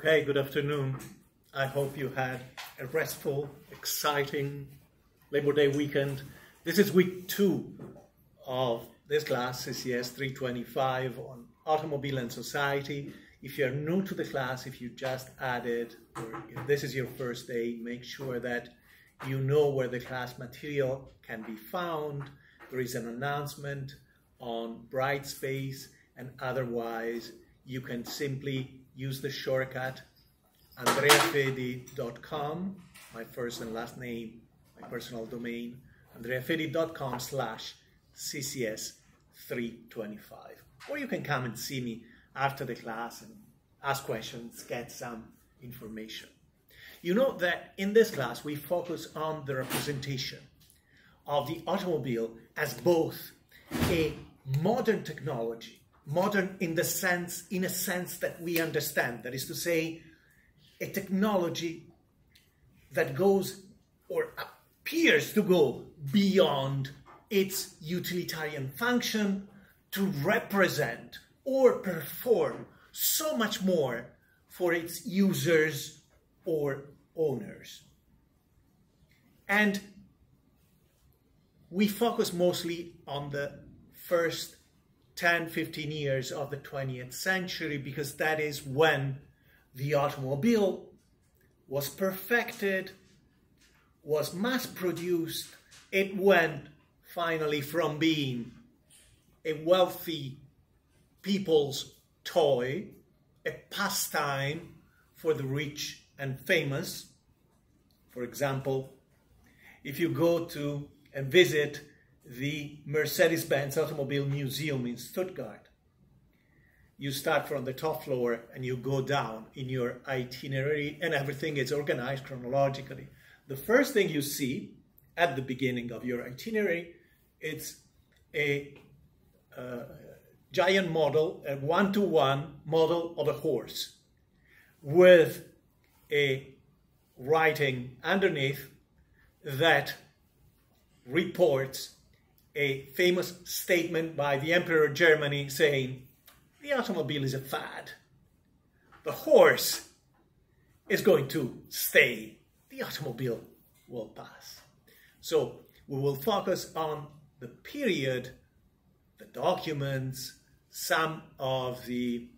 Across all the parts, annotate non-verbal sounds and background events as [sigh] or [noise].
Okay, good afternoon. I hope you had a restful, exciting Labor Day weekend. This is week two of this class, CCS 325 on automobile and society. If you're new to the class, if you just added, or if this is your first day, make sure that you know where the class material can be found. There is an announcement on Brightspace, and otherwise, you can simply use the shortcut andreafedi.com, my first and last name, my personal domain, andreafedi.com slash CCS 325. Or you can come and see me after the class and ask questions, get some information. You know that in this class we focus on the representation of the automobile as both a modern technology, modern in the sense, in a sense that we understand, that is to say, a technology that goes or appears to go beyond its utilitarian function to represent or perform so much more for its users or owners. And we focus mostly on the first 10, 15 years of the 20th century because that is when the automobile was perfected, was mass produced, it went finally from being a wealthy people's toy, a pastime for the rich and famous. For example, if you go to and visit the Mercedes-Benz Automobile Museum in Stuttgart, you start from the top floor and you go down in your itinerary and everything is organized chronologically. The first thing you see at the beginning of your itinerary, it's a uh, giant model, a one-to-one -one model of a horse with a writing underneath that reports a famous statement by the Emperor of Germany saying, the automobile is a fad. The horse is going to stay. The automobile will pass. So we will focus on the period, the documents, some of the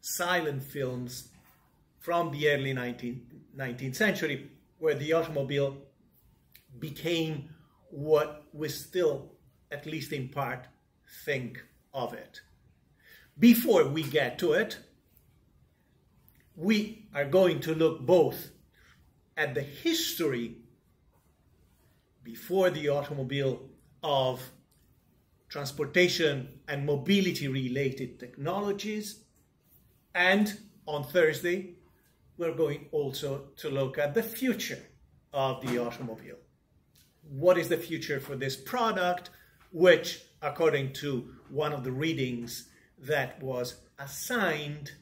silent films from the early 19th, 19th century where the automobile became what we still, at least in part, think of it. Before we get to it, we are going to look both at the history before the automobile of transportation and mobility related technologies. And on Thursday, we're going also to look at the future of the automobile. What is the future for this product, which, according to one of the readings that was assigned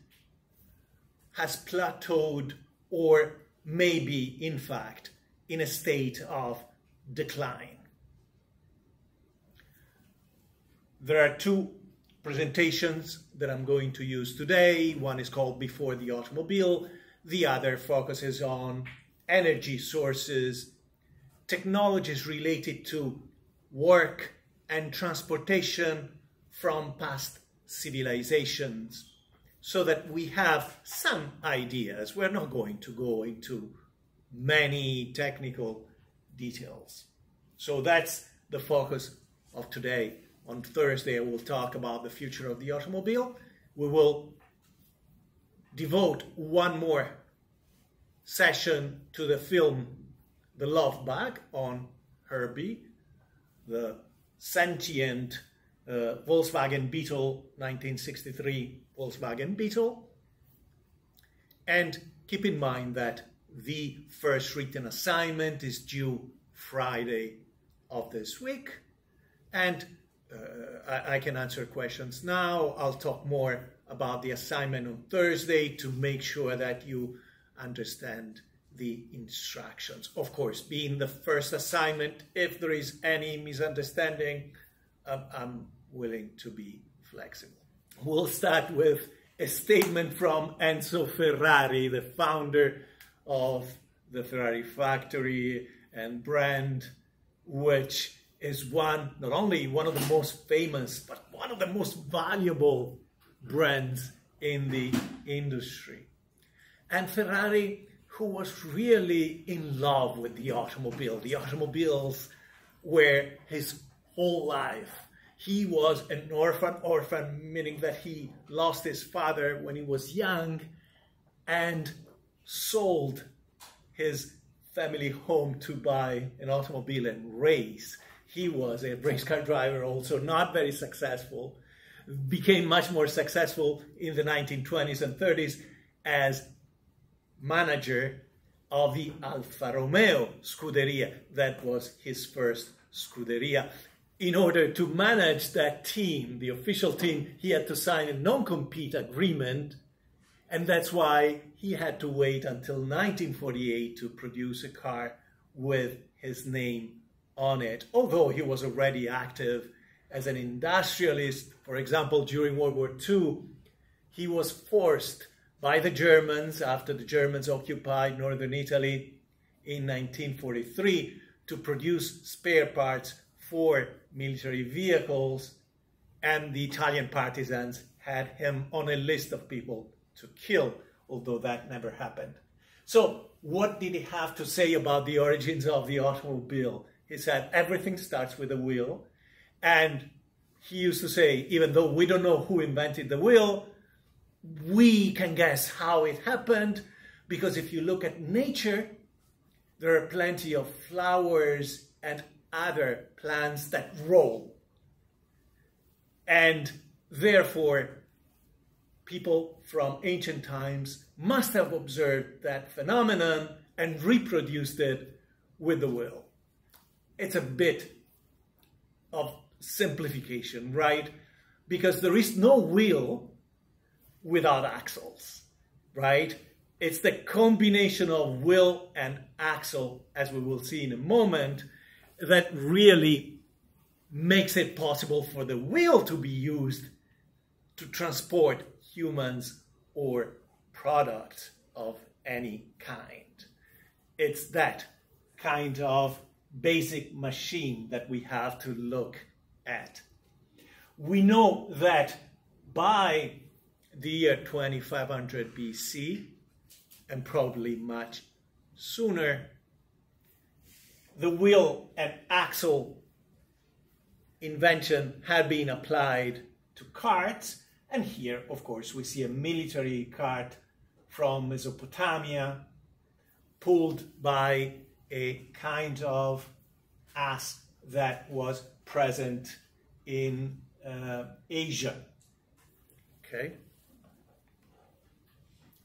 has plateaued or maybe, in fact, in a state of decline. There are two presentations that I'm going to use today. One is called Before the Automobile. The other focuses on energy sources, technologies related to work and transportation from past civilizations so that we have some ideas. We're not going to go into many technical details. So that's the focus of today. On Thursday, I will talk about the future of the automobile. We will devote one more session to the film The Love Bug on Herbie, the sentient uh, Volkswagen Beetle 1963 Volkswagen Beetle. And keep in mind that the first written assignment is due Friday of this week. And uh, I, I, can answer questions now. I'll talk more about the assignment on Thursday to make sure that you understand the instructions. Of course, being the first assignment, if there is any misunderstanding, um, I'm willing to be flexible. We'll start with a statement from Enzo Ferrari, the founder of the Ferrari factory and brand, which is one, not only one of the most famous, but one of the most valuable brands in the industry. And Ferrari, who was really in love with the automobile, the automobiles were his whole life. He was an orphan, orphan, meaning that he lost his father when he was young and sold his family home to buy an automobile and race. He was a race car driver, also not very successful. Became much more successful in the 1920s and 30s as manager of the Alfa Romeo Scuderia. That was his first Scuderia. In order to manage that team, the official team, he had to sign a non compete agreement. And that's why he had to wait until 1948 to produce a car with his name on it, although he was already active as an industrialist. For example, during World War II, he was forced by the Germans after the Germans occupied northern Italy in 1943 to produce spare parts for military vehicles, and the Italian partisans had him on a list of people to kill, although that never happened. So, what did he have to say about the origins of the automobile? He said everything starts with a wheel, and he used to say, even though we don't know who invented the wheel, we can guess how it happened because if you look at nature, there are plenty of flowers and other plants that roll. And therefore, people from ancient times must have observed that phenomenon and reproduced it with the will. It's a bit of simplification, right? Because there is no will without axles, right? It's the combination of will and axle, as we will see in a moment, that really makes it possible for the wheel to be used to transport humans or products of any kind. It's that kind of basic machine that we have to look at. We know that by the year 2500 BC, and probably much sooner, the wheel and axle invention had been applied to carts. And here, of course, we see a military cart from Mesopotamia pulled by a kind of ass that was present in uh, Asia. Okay.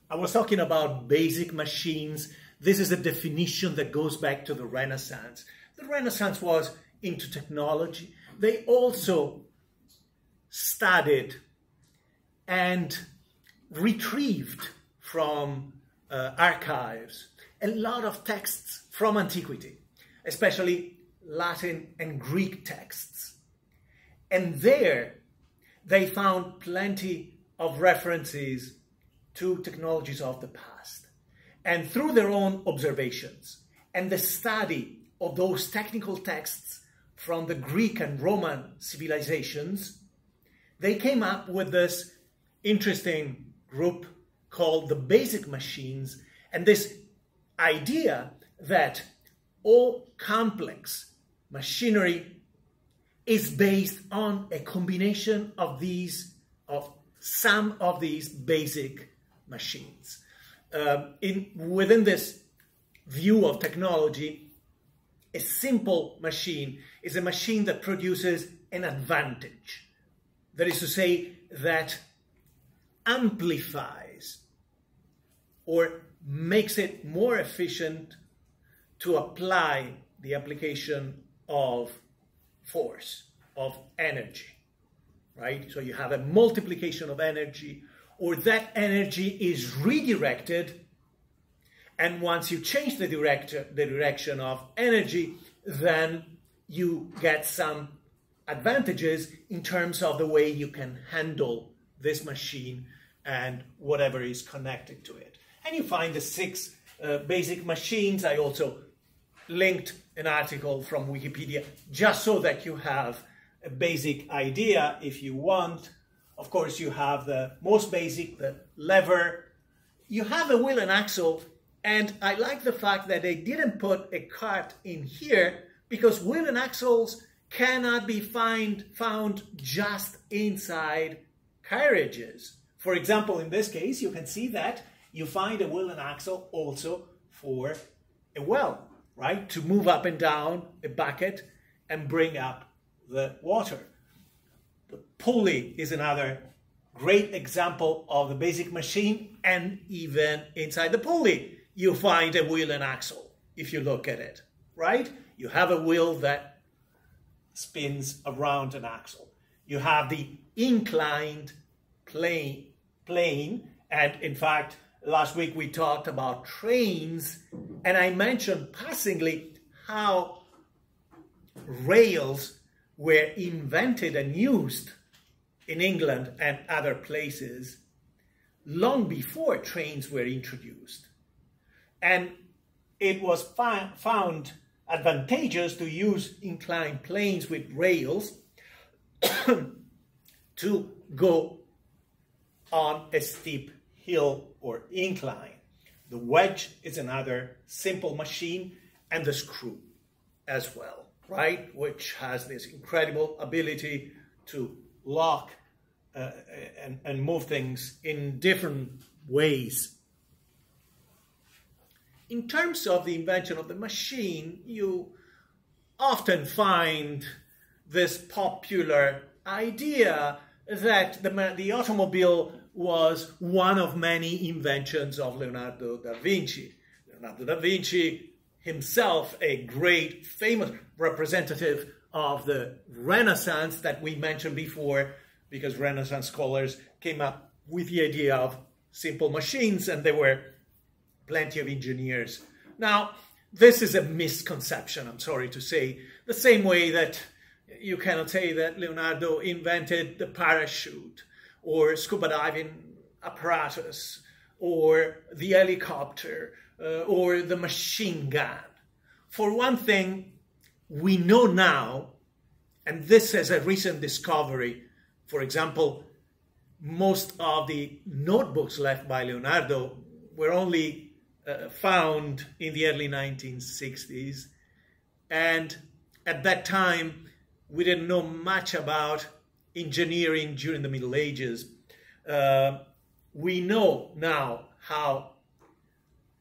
I was talking about basic machines. This is a definition that goes back to the Renaissance. The Renaissance was into technology. They also studied and retrieved from uh, archives a lot of texts from antiquity, especially Latin and Greek texts. And there they found plenty of references to technologies of the past. And through their own observations and the study of those technical texts from the Greek and Roman civilizations, they came up with this interesting group called the basic machines and this idea that all complex machinery is based on a combination of these of some of these basic machines. Um, in, within this view of technology, a simple machine is a machine that produces an advantage. That is to say, that amplifies or makes it more efficient to apply the application of force, of energy, right? So you have a multiplication of energy or that energy is redirected. And once you change the, director, the direction of energy, then you get some advantages in terms of the way you can handle this machine and whatever is connected to it. And you find the six uh, basic machines. I also linked an article from Wikipedia just so that you have a basic idea if you want. Of course, you have the most basic, the lever. You have a wheel and axle, and I like the fact that they didn't put a cart in here because wheel and axles cannot be find, found just inside carriages. For example, in this case, you can see that you find a wheel and axle also for a well, right? To move up and down a bucket and bring up the water. The pulley is another great example of the basic machine and even inside the pulley you find a wheel and axle if you look at it, right? You have a wheel that spins around an axle. You have the inclined plane, plane and in fact last week we talked about trains and I mentioned passingly how rails were invented and used in England and other places long before trains were introduced. And it was found advantageous to use inclined planes with rails [coughs] to go on a steep hill or incline. The wedge is another simple machine and the screw as well, right? Which has this incredible ability to lock uh, and, and move things in different ways. In terms of the invention of the machine, you often find this popular idea that the, the automobile was one of many inventions of Leonardo da Vinci. Leonardo da Vinci himself a great famous representative of the Renaissance that we mentioned before because Renaissance scholars came up with the idea of simple machines and there were plenty of engineers. Now, this is a misconception, I'm sorry to say, the same way that you cannot say that Leonardo invented the parachute or scuba diving apparatus or the helicopter uh, or the machine gun. For one thing, we know now, and this is a recent discovery, for example, most of the notebooks left by Leonardo were only uh, found in the early 1960s. And at that time, we didn't know much about engineering during the Middle Ages. Uh, we know now how,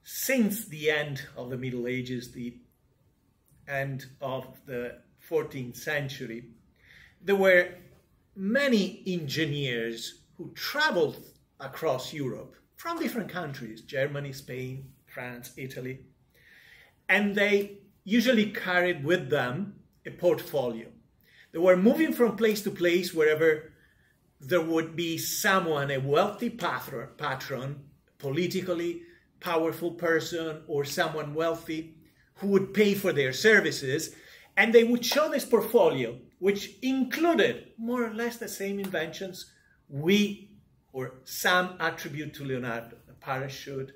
since the end of the Middle Ages, the end of the 14th century, there were many engineers who traveled across Europe from different countries, Germany, Spain, France, Italy, and they usually carried with them a portfolio. They were moving from place to place wherever there would be someone, a wealthy patron, politically powerful person, or someone wealthy who would pay for their services, and they would show this portfolio, which included more or less the same inventions we or some attribute to Leonardo, a parachute,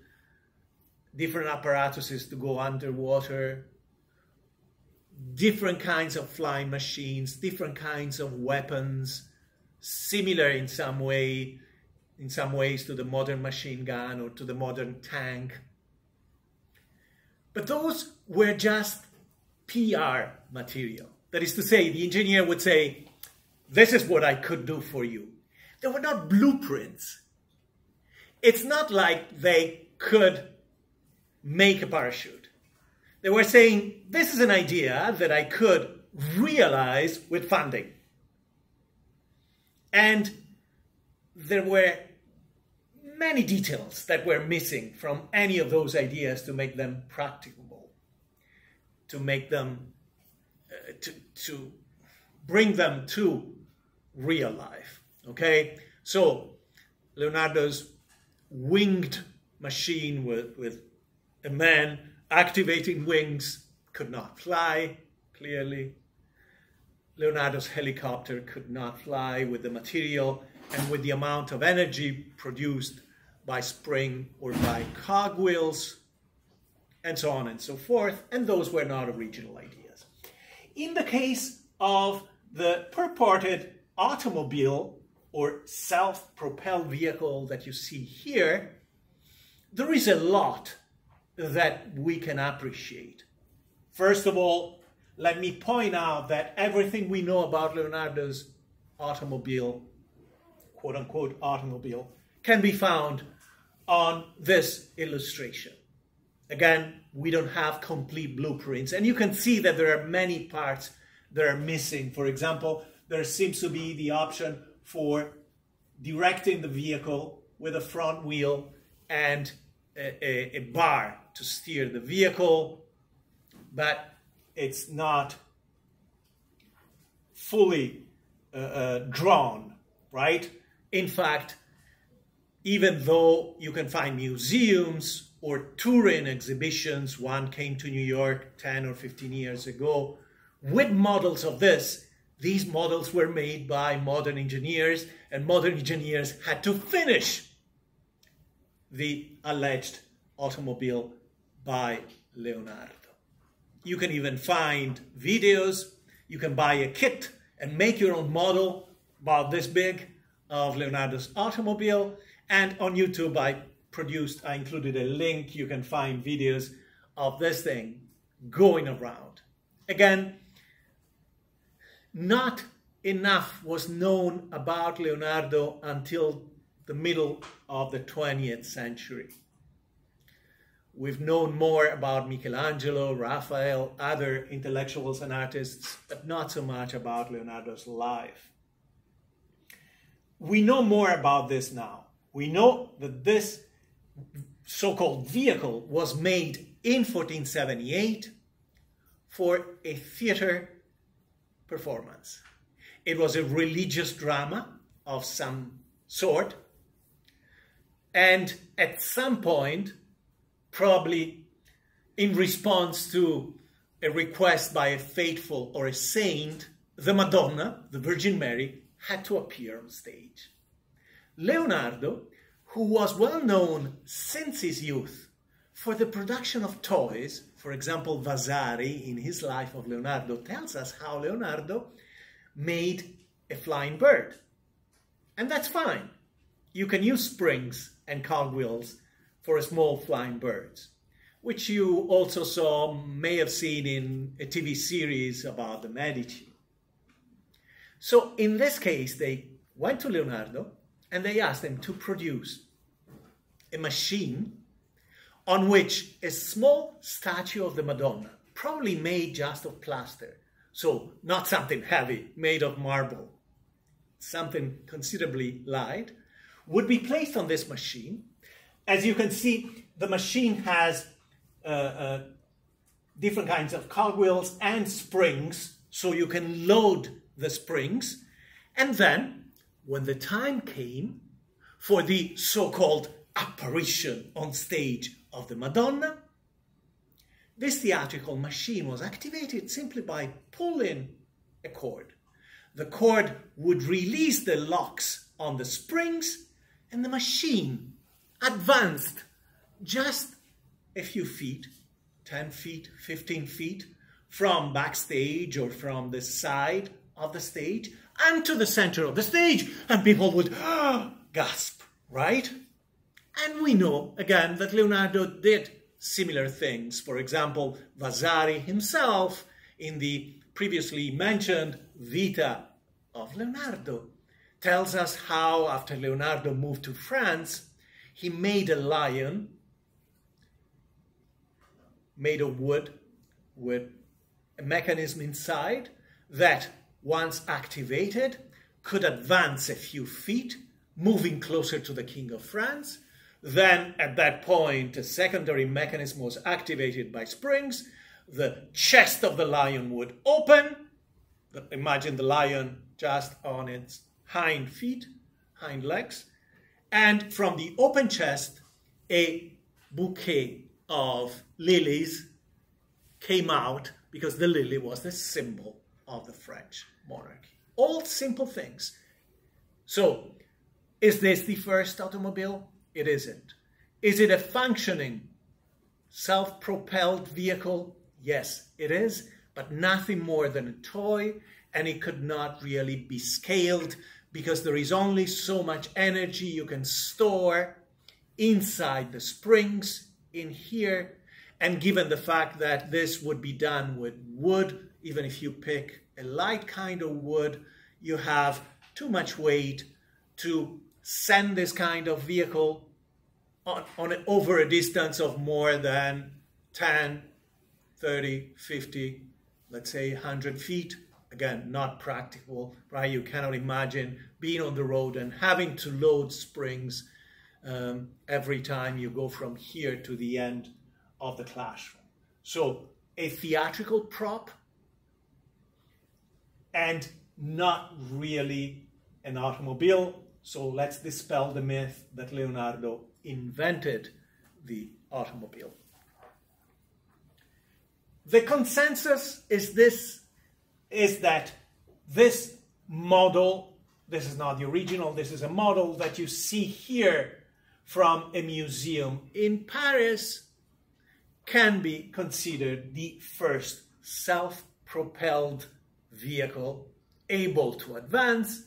different apparatuses to go underwater, different kinds of flying machines, different kinds of weapons, similar in some way, in some ways to the modern machine gun or to the modern tank. But those were just PR material. That is to say, the engineer would say, this is what I could do for you. They were not blueprints. It's not like they could make a parachute. They were saying, this is an idea that I could realize with funding. And there were many details that were missing from any of those ideas to make them practicable, to make them, uh, to, to bring them to real life. Okay? So, Leonardo's winged machine with, with a man activating wings could not fly, clearly. Leonardo's helicopter could not fly with the material and with the amount of energy produced by spring or by cogwheels, and so on and so forth. And those were not original ideas. In the case of the purported automobile or self propelled vehicle that you see here, there is a lot that we can appreciate. First of all, let me point out that everything we know about Leonardo's automobile, quote unquote automobile, can be found on this illustration. Again, we don't have complete blueprints, and you can see that there are many parts that are missing. For example, there seems to be the option for directing the vehicle with a front wheel and a, a, a bar to steer the vehicle, but it's not fully uh, uh, drawn, right? In fact, even though you can find museums or touring exhibitions, one came to New York 10 or 15 years ago, with models of this, these models were made by modern engineers, and modern engineers had to finish the alleged automobile by Leonardo. You can even find videos, you can buy a kit and make your own model about this big of Leonardo's automobile. And on YouTube, I produced, I included a link. You can find videos of this thing going around. Again, not enough was known about Leonardo until the middle of the 20th century. We've known more about Michelangelo, Raphael, other intellectuals and artists, but not so much about Leonardo's life. We know more about this now. We know that this so called vehicle was made in 1478 for a theater performance. It was a religious drama of some sort. And at some point, probably in response to a request by a faithful or a saint, the Madonna, the Virgin Mary, had to appear on stage. Leonardo, who was well known since his youth for the production of toys, for example, Vasari in his Life of Leonardo tells us how Leonardo made a flying bird. And that's fine. You can use springs and cogwheels for a small flying birds, which you also saw, may have seen in a TV series about the Medici. So in this case, they went to Leonardo and they asked him to produce a machine on which a small statue of the Madonna, probably made just of plaster, so not something heavy, made of marble, something considerably light, would be placed on this machine as you can see, the machine has uh, uh, different kinds of cogwheels and springs, so you can load the springs. And then, when the time came for the so-called apparition on stage of the Madonna, this theatrical machine was activated simply by pulling a cord. The cord would release the locks on the springs, and the machine advanced just a few feet, 10 feet, 15 feet, from backstage or from the side of the stage and to the center of the stage, and people would ah, gasp, right? And we know, again, that Leonardo did similar things. For example, Vasari himself, in the previously mentioned Vita of Leonardo, tells us how, after Leonardo moved to France, he made a lion made of wood with a mechanism inside that, once activated, could advance a few feet, moving closer to the King of France. Then, at that point, a secondary mechanism was activated by springs. The chest of the lion would open. Imagine the lion just on its hind feet, hind legs, and from the open chest, a bouquet of lilies came out because the lily was the symbol of the French monarchy. All simple things. So Is this the first automobile? It isn't. Is it a functioning self propelled vehicle? Yes, it is, but nothing more than a toy, and it could not really be scaled because there is only so much energy you can store inside the springs in here. And given the fact that this would be done with wood, even if you pick a light kind of wood, you have too much weight to send this kind of vehicle on, on over a distance of more than 10, 30, 50, let's say 100 feet. Again, not practical, right? You cannot imagine being on the road and having to load springs um, every time you go from here to the end of the classroom. So, a theatrical prop and not really an automobile. So, let's dispel the myth that Leonardo invented the automobile. The consensus is this is that this model, this is not the original, this is a model that you see here from a museum in Paris, can be considered the first self propelled vehicle able to advance,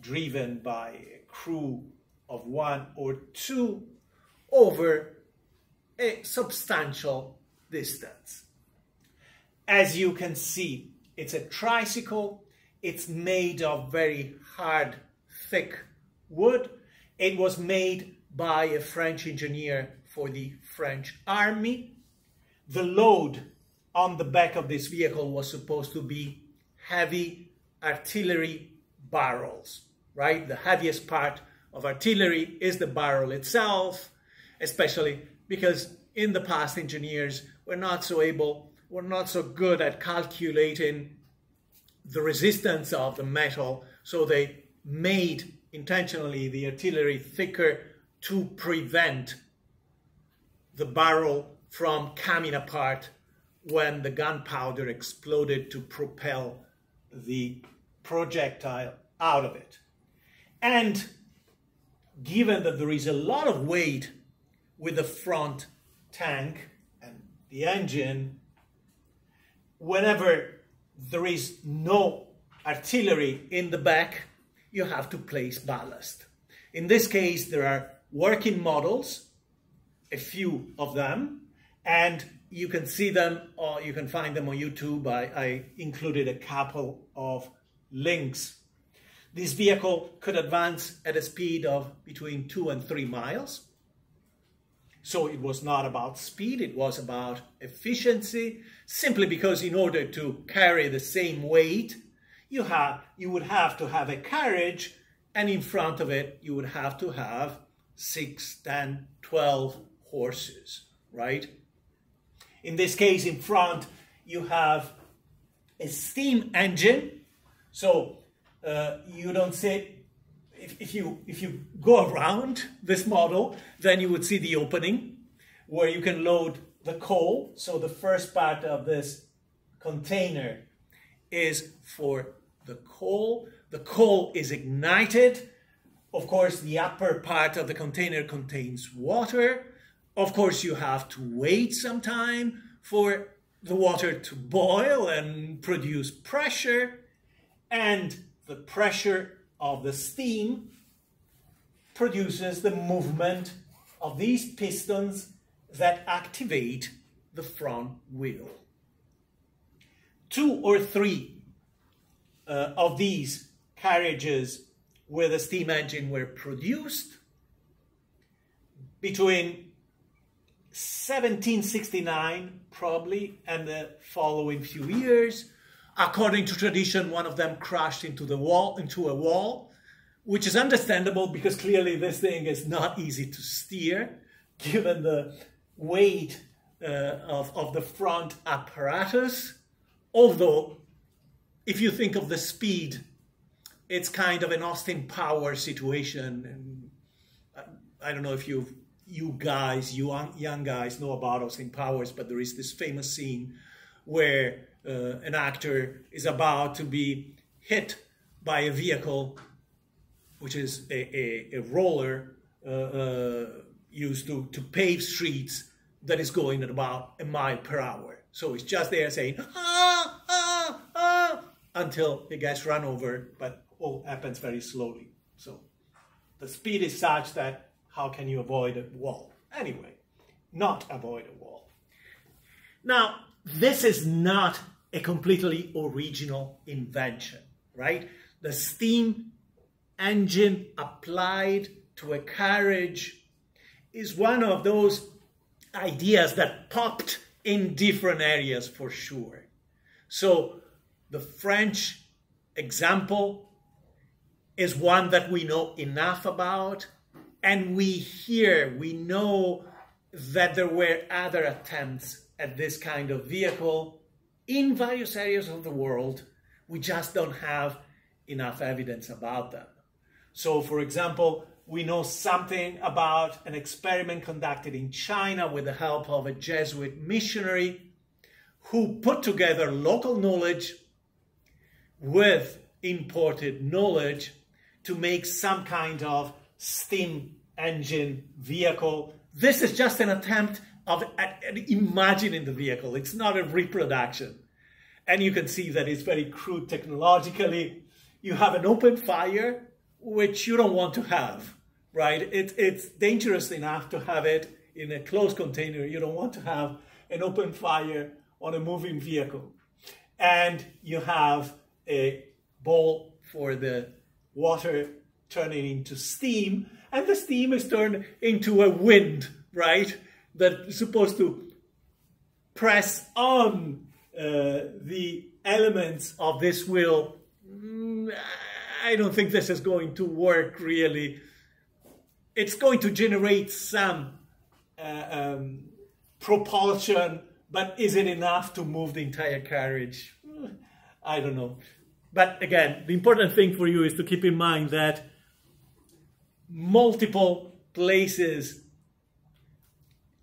driven by a crew of one or two over a substantial distance. As you can see, it's a tricycle. It's made of very hard, thick wood. It was made by a French engineer for the French army. The load on the back of this vehicle was supposed to be heavy artillery barrels, right? The heaviest part of artillery is the barrel itself, especially because in the past engineers were not so able, were not so good at calculating the resistance of the metal, so they made intentionally the artillery thicker to prevent the barrel from coming apart when the gunpowder exploded to propel the projectile out of it. And given that there is a lot of weight with the front tank and the engine, whenever there is no artillery in the back, you have to place ballast. In this case, there are working models, a few of them, and you can see them or you can find them on YouTube. I, I included a couple of links this vehicle could advance at a speed of between two and three miles. So it was not about speed, it was about efficiency, simply because in order to carry the same weight, you, have, you would have to have a carriage, and in front of it, you would have to have 6, 10, 12 horses, right? In this case, in front, you have a steam engine. So uh, you don't see, if, if you if you go around this model, then you would see the opening where you can load the coal. So the first part of this container is for the coal. The coal is ignited. Of course, the upper part of the container contains water. Of course, you have to wait some time for the water to boil and produce pressure. And the pressure of the steam produces the movement of these pistons that activate the front wheel. Two or three uh, of these carriages with a steam engine were produced between 1769 probably and the following few years According to tradition, one of them crashed into the wall, into a wall, which is understandable because clearly this thing is not easy to steer, given the weight uh, of, of the front apparatus. Although, if you think of the speed, it's kind of an Austin Power situation. And I, I don't know if you you guys, you young guys, know about Austin Powers, but there is this famous scene where uh, an actor is about to be hit by a vehicle which is a, a, a roller uh, uh, used to, to pave streets that is going at about a mile per hour. So it's just there saying, ah, ah, ah, until it gets run over, but all happens very slowly. So the speed is such that how can you avoid a wall? Anyway, not avoid a wall. Now, this is not a completely original invention, right? The steam engine applied to a carriage is one of those ideas that popped in different areas for sure. So the French example is one that we know enough about, and we hear, we know that there were other attempts at this kind of vehicle in various areas of the world. We just don't have enough evidence about them. So, for example, we know something about an experiment conducted in China with the help of a Jesuit missionary who put together local knowledge with imported knowledge to make some kind of steam engine vehicle. This is just an attempt of at imagining the vehicle. It's not a reproduction. And you can see that it's very crude technologically. You have an open fire, which you don't want to have right? It, it's dangerous enough to have it in a closed container. You don't want to have an open fire on a moving vehicle. And you have a bowl for the water turning into steam, and the steam is turned into a wind, right? That is supposed to press on uh, the elements of this wheel. Mm, I don't think this is going to work really it's going to generate some uh, um, propulsion, but is it enough to move the entire carriage? Hmm, I don't know. But again, the important thing for you is to keep in mind that multiple places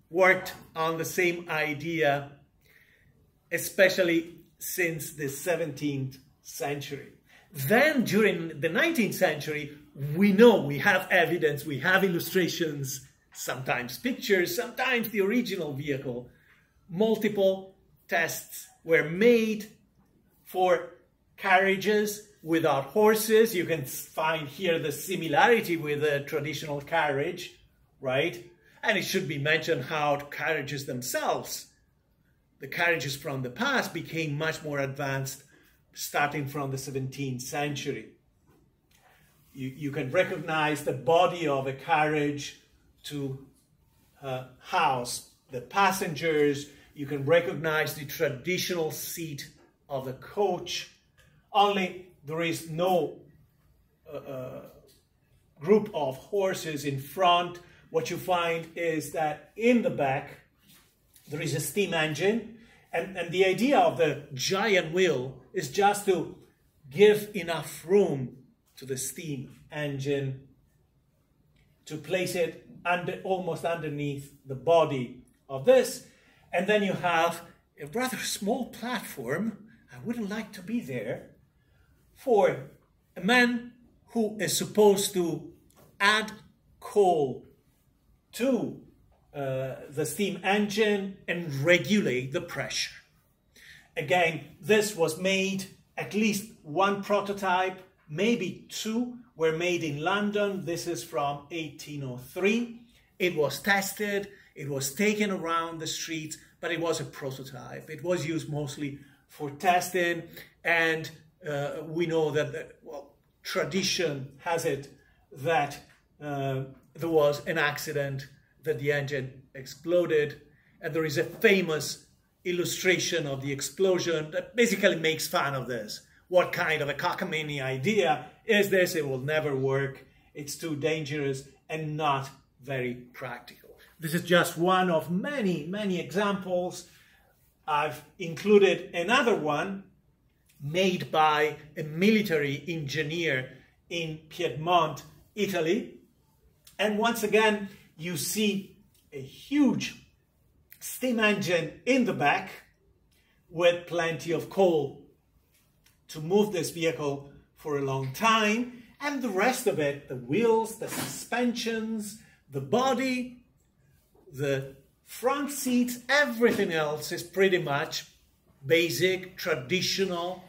worked on the same idea, especially since the 17th century. Then during the 19th century, we know, we have evidence, we have illustrations, sometimes pictures, sometimes the original vehicle. Multiple tests were made for carriages without horses. You can find here the similarity with a traditional carriage, right? And it should be mentioned how carriages themselves, the carriages from the past became much more advanced starting from the 17th century you, you can recognize the body of a carriage to uh, house the passengers. You can recognize the traditional seat of a coach. Only there is no uh, uh, group of horses in front. What you find is that in the back there is a steam engine, and, and the idea of the giant wheel is just to give enough room to the steam engine to place it under almost underneath the body of this. And then you have a rather small platform. I wouldn't like to be there for a man who is supposed to add coal to uh, the steam engine and regulate the pressure. Again, this was made at least one prototype maybe two were made in London. This is from 1803. It was tested, it was taken around the streets, but it was a prototype. It was used mostly for testing, and uh, we know that, well, tradition has it that uh, there was an accident, that the engine exploded, and there is a famous illustration of the explosion that basically makes fun of this what kind of a cockamamie idea is this? It will never work. It's too dangerous and not very practical. This is just one of many, many examples. I've included another one made by a military engineer in Piedmont, Italy. And once again, you see a huge steam engine in the back with plenty of coal to move this vehicle for a long time. And the rest of it, the wheels, the suspensions, the body, the front seats, everything else is pretty much basic, traditional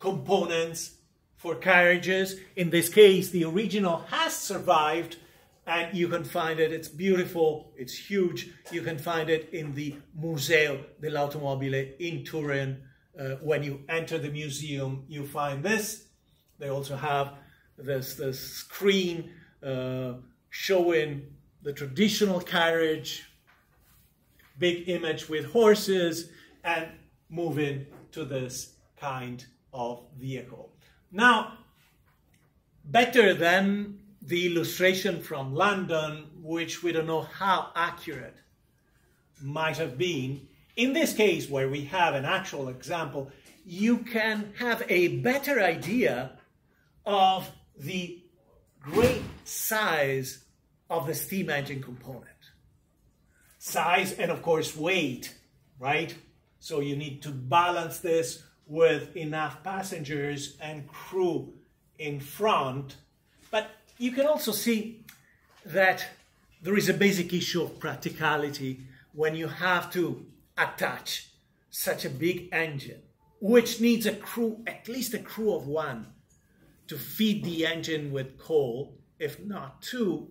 components for carriages. In this case, the original has survived and you can find it. It's beautiful, it's huge. You can find it in the Museo dell'Automobile in Turin. Uh, when you enter the museum, you find this. They also have this, this screen uh, showing the traditional carriage, big image with horses, and moving to this kind of vehicle. Now, better than the illustration from London, which we don't know how accurate might have been, in this case where we have an actual example, you can have a better idea of the great size of the steam engine component. Size and of course weight, right? So you need to balance this with enough passengers and crew in front. But you can also see that there is a basic issue of practicality when you have to attach such a big engine, which needs a crew, at least a crew of one, to feed the engine with coal, if not two,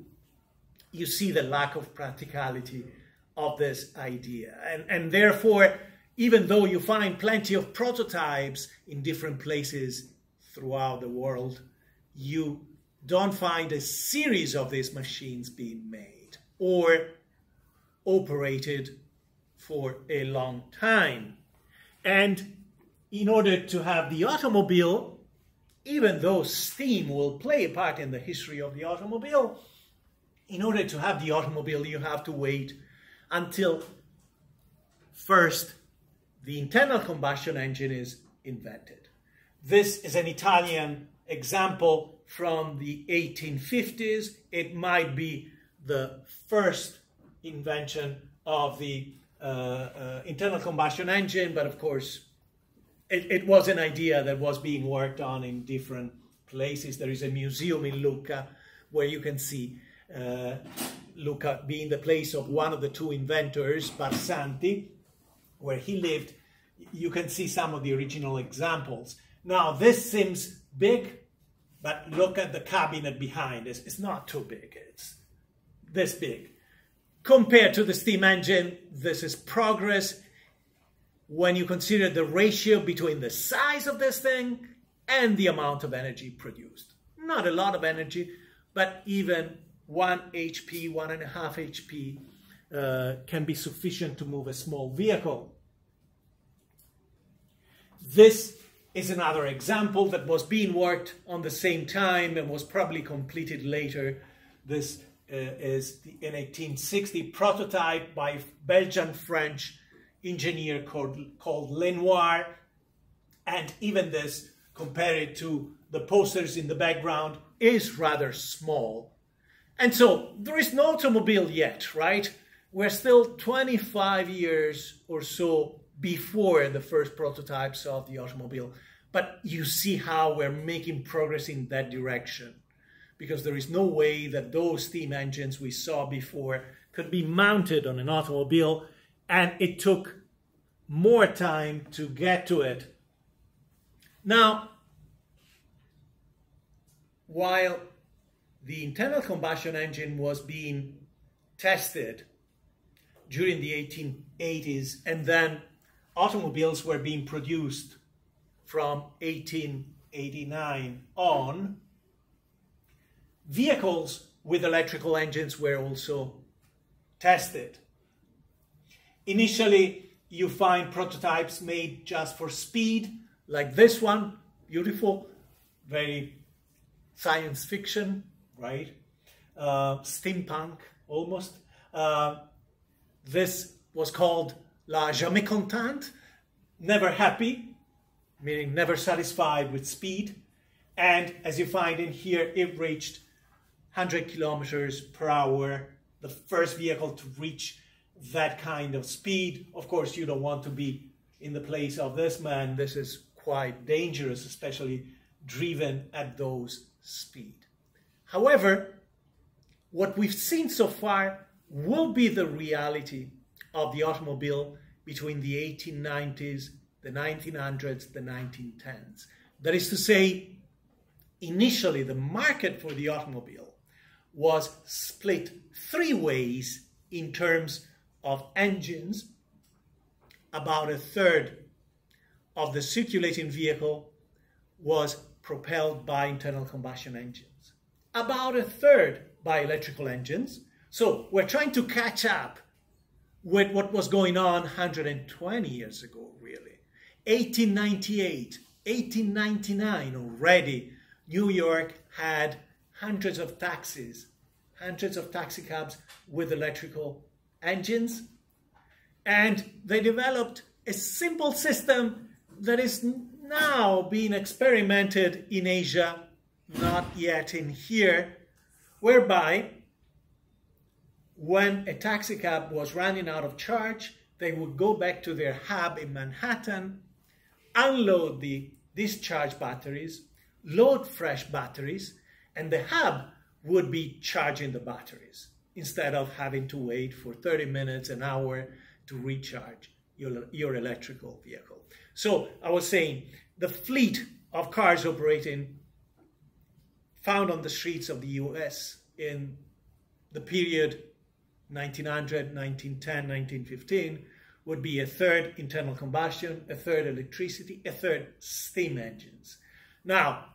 you see the lack of practicality of this idea. And, and therefore, even though you find plenty of prototypes in different places throughout the world, you don't find a series of these machines being made or operated for a long time. And in order to have the automobile, even though steam will play a part in the history of the automobile, in order to have the automobile, you have to wait until first the internal combustion engine is invented. This is an Italian example from the 1850s. It might be the first invention of the uh, uh, internal combustion engine, but of course, it, it, was an idea that was being worked on in different places. There is a museum in Lucca where you can see uh, Lucca being the place of one of the two inventors, Barsanti, where he lived. You can see some of the original examples. Now, this seems big, but look at the cabinet behind. It's, it's not too big. It's this big. Compared to the steam engine, this is progress when you consider the ratio between the size of this thing and the amount of energy produced. Not a lot of energy, but even 1 HP, 1.5 HP uh, can be sufficient to move a small vehicle. This is another example that was being worked on the same time and was probably completed later. This uh, is the, an 1860 prototype by Belgian-French engineer called, called Lenoir. And even this, compared to the posters in the background, is rather small. And so there is no automobile yet, right? We're still 25 years or so before the first prototypes of the automobile. But you see how we're making progress in that direction because there is no way that those steam engines we saw before could be mounted on an automobile and it took more time to get to it. Now, while the internal combustion engine was being tested during the 1880s, and then automobiles were being produced from 1889 on, vehicles with electrical engines were also tested. Initially, you find prototypes made just for speed, like this one, beautiful, very science fiction, right? Uh, steampunk, almost. Uh, this was called La Jamais Contente, never happy, meaning never satisfied with speed. And as you find in here, it reached 100 kilometers per hour, the first vehicle to reach that kind of speed. Of course, you don't want to be in the place of this man. This is quite dangerous, especially driven at those speed. However, what we've seen so far will be the reality of the automobile between the 1890s, the 1900s, the 1910s. That is to say, initially the market for the automobile was split three ways in terms of engines. About a third of the circulating vehicle was propelled by internal combustion engines. About a third by electrical engines. So we're trying to catch up with what was going on 120 years ago, really. 1898, 1899 already, New York had hundreds of taxis, hundreds of taxi cabs with electrical engines. And they developed a simple system that is now being experimented in Asia, not yet in here, whereby when a taxi cab was running out of charge, they would go back to their hub in Manhattan, unload the discharge batteries, load fresh batteries, and the hub would be charging the batteries instead of having to wait for 30 minutes, an hour to recharge your, your electrical vehicle. So I was saying the fleet of cars operating found on the streets of the US in the period 1900, 1910, 1915 would be a third internal combustion, a third electricity, a third steam engines. Now,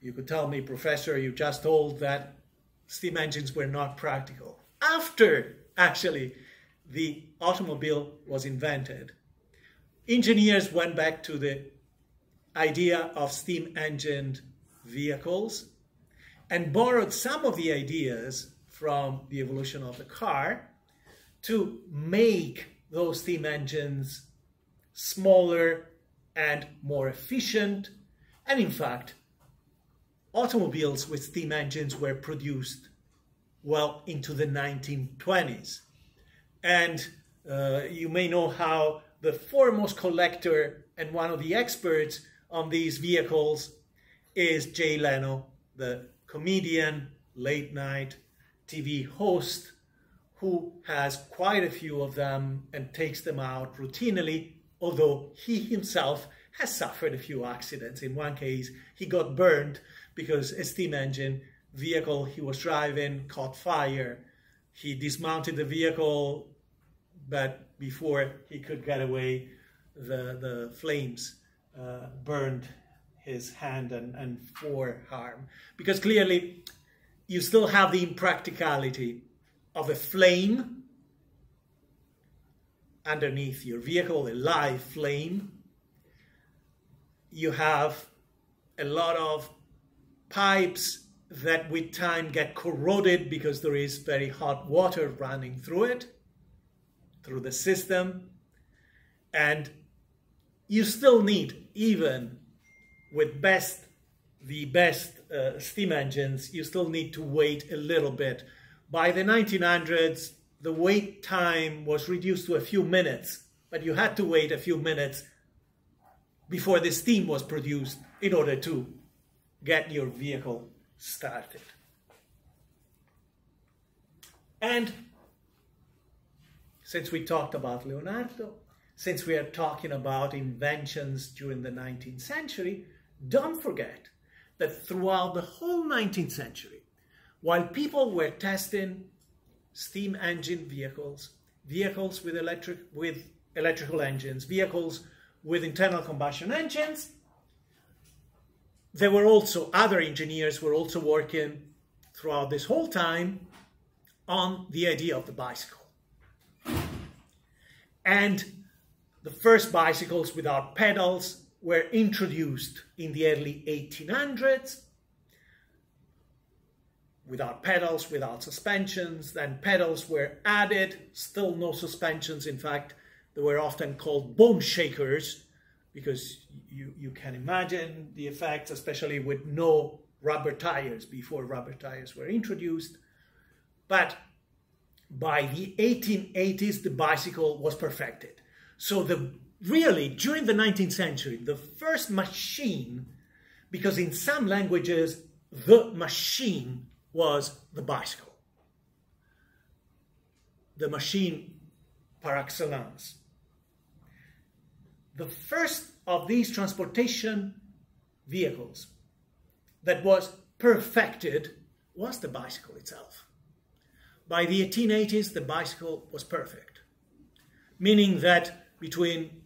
you could tell me, Professor, you just told that steam engines were not practical. After, actually, the automobile was invented, engineers went back to the idea of steam engined vehicles and borrowed some of the ideas from the evolution of the car to make those steam engines smaller and more efficient. And in fact, automobiles with steam engines were produced well into the 1920s. And uh, you may know how the foremost collector and one of the experts on these vehicles is Jay Leno, the comedian, late night TV host who has quite a few of them and takes them out routinely, although he himself has suffered a few accidents. In one case, he got burned because a steam engine vehicle he was driving caught fire. He dismounted the vehicle, but before he could get away, the, the flames uh, burned his hand and, and forearm. Because clearly, you still have the impracticality of a flame underneath your vehicle, a live flame. You have a lot of pipes that with time get corroded because there is very hot water running through it, through the system. And you still need, even with best the best uh, steam engines, you still need to wait a little bit. By the 1900s, the wait time was reduced to a few minutes, but you had to wait a few minutes before the steam was produced in order to get your vehicle started. And since we talked about Leonardo, since we are talking about inventions during the 19th century, don't forget that throughout the whole 19th century, while people were testing steam engine vehicles, vehicles with electric with electrical engines, vehicles with internal combustion engines, there were also other engineers were also working throughout this whole time on the idea of the bicycle. And the first bicycles without pedals were introduced in the early 1800s without pedals, without suspensions. Then pedals were added, still no suspensions. In fact, they were often called bone shakers because you, you can imagine the effects, especially with no rubber tires before rubber tires were introduced. But by the 1880s, the bicycle was perfected. So the really, during the 19th century, the first machine because in some languages, the machine was the bicycle. The machine par excellence. The first of these transportation vehicles that was perfected was the bicycle itself. By the 1880s, the bicycle was perfect, meaning that between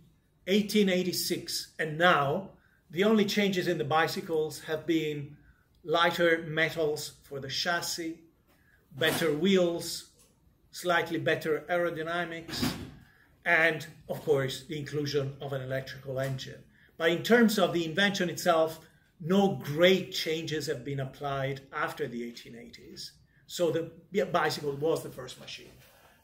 1886 and now, the only changes in the bicycles have been lighter metals for the chassis, better wheels, slightly better aerodynamics, and of course the inclusion of an electrical engine. But in terms of the invention itself, no great changes have been applied after the 1880s. So the bicycle was the first machine.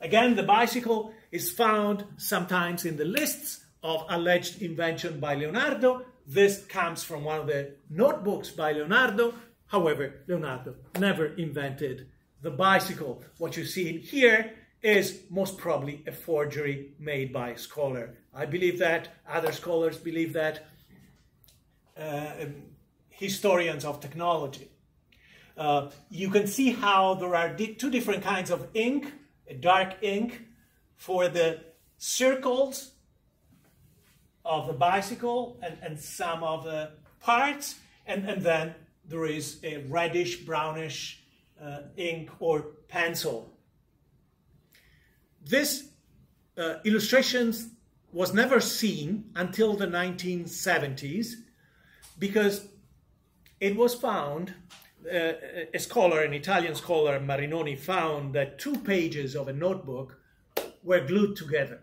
Again, the bicycle is found sometimes in the lists of alleged invention by Leonardo. This comes from one of the notebooks by Leonardo. However, Leonardo never invented the bicycle. What you see in here is most probably a forgery made by a scholar. I believe that, other scholars believe that, uh, um, historians of technology. Uh, you can see how there are two different kinds of ink, a dark ink for the circles of the bicycle and, and some of the parts, and, and then there is a reddish, brownish uh, ink or pencil. This uh, illustrations was never seen until the 1970s because it was found, uh, a scholar, an Italian scholar, Marinoni, found that two pages of a notebook were glued together.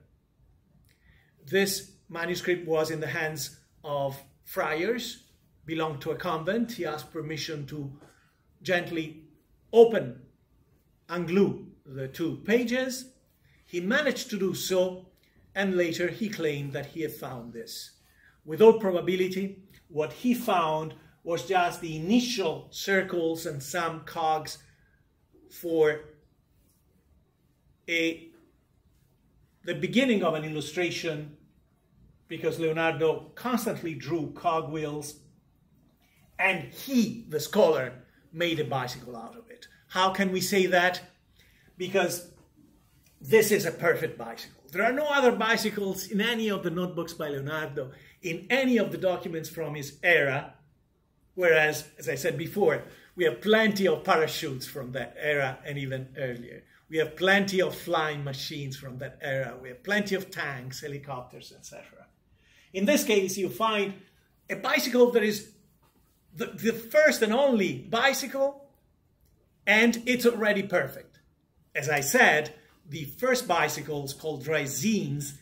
This manuscript was in the hands of friars, belonged to a convent. He asked permission to gently open, unglue the two pages. He managed to do so, and later he claimed that he had found this. With all probability, what he found was just the initial circles and some cogs for a the beginning of an illustration because Leonardo constantly drew cogwheels and he, the scholar, made a bicycle out of it. How can we say that? Because this is a perfect bicycle. There are no other bicycles in any of the notebooks by Leonardo, in any of the documents from his era, whereas, as I said before, we have plenty of parachutes from that era and even earlier. We have plenty of flying machines from that era. We have plenty of tanks, helicopters, etc. In this case, you find a bicycle that is the, the first and only bicycle, and it's already perfect. As I said, the first bicycles called Draisines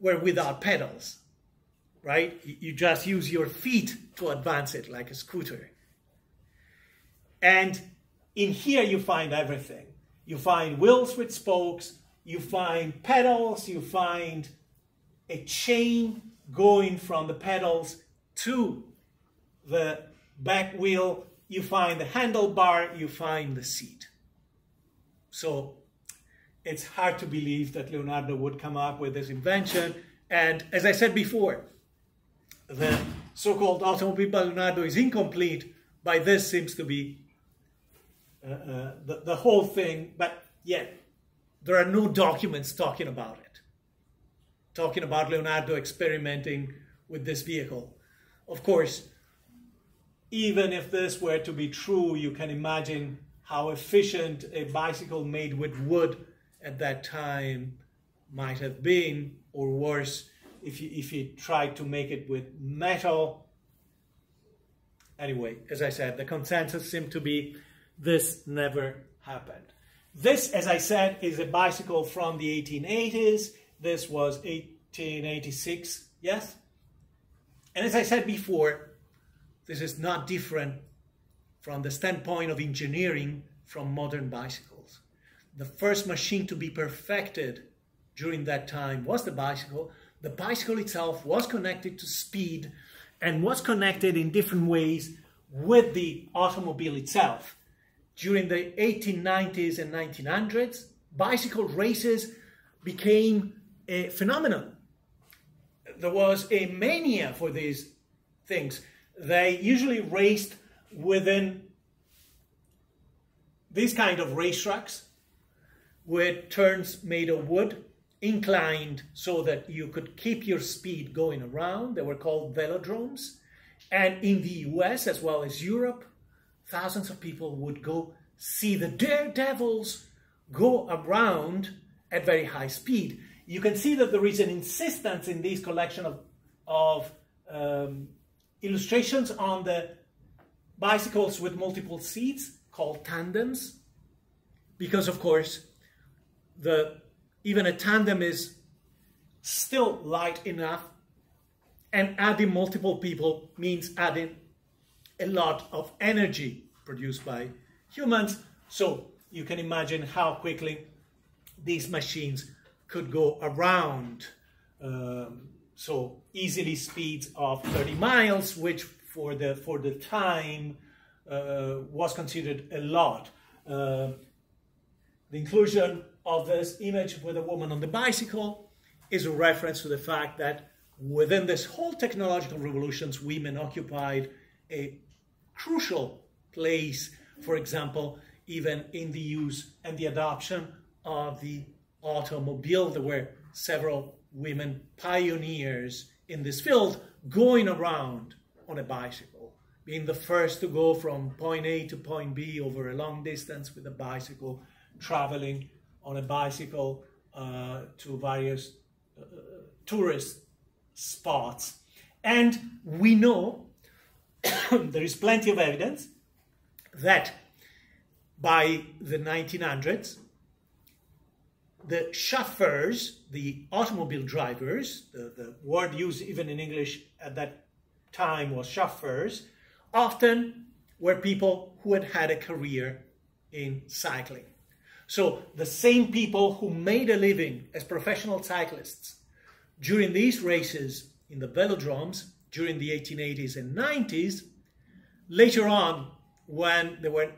were without pedals, right? You just use your feet to advance it like a scooter. And in here you find everything. You find wheels with spokes, you find pedals, you find a chain going from the pedals to the back wheel, you find the handlebar, you find the seat. So it's hard to believe that Leonardo would come up with this invention. And as I said before, the so-called automobile by Leonardo is incomplete. By this seems to be uh, uh, the, the whole thing, but yet there are no documents talking about it talking about Leonardo experimenting with this vehicle. Of course, even if this were to be true, you can imagine how efficient a bicycle made with wood at that time might have been, or worse, if you, if you tried to make it with metal. Anyway, as I said, the consensus seemed to be this never happened. This, as I said, is a bicycle from the 1880s. This was 1886, yes? And as I said before, this is not different from the standpoint of engineering from modern bicycles. The first machine to be perfected during that time was the bicycle. The bicycle itself was connected to speed and was connected in different ways with the automobile itself. During the 1890s and 1900s, bicycle races became a phenomenon. There was a mania for these things. they usually raced within these kind of racetracks with turns made of wood, inclined so that you could keep your speed going around. They were called velodromes. And in the US as well as Europe, thousands of people would go see the daredevils go around at very high speed. You can see that there is an insistence in this collection of, of um, illustrations on the bicycles with multiple seats called tandems. Because of course the even a tandem is still light enough and adding multiple people means adding a lot of energy produced by humans. So you can imagine how quickly these machines could go around um, so easily speeds of 30 miles, which for the for the time uh, was considered a lot. Uh, the inclusion of this image with a woman on the bicycle is a reference to the fact that within this whole technological revolutions, women occupied a crucial place, for example, even in the use and the adoption of the automobile. There were several women pioneers in this field going around on a bicycle, being the first to go from point A to point B over a long distance with a bicycle, traveling on a bicycle uh, to various uh, tourist spots. And we know [coughs] there is plenty of evidence that by the 1900s, the chauffeurs, the automobile drivers, the, the word used even in English at that time was chauffeurs, often were people who had had a career in cycling. So the same people who made a living as professional cyclists during these races in the velodromes during the 1880s and 90s, later on, when they were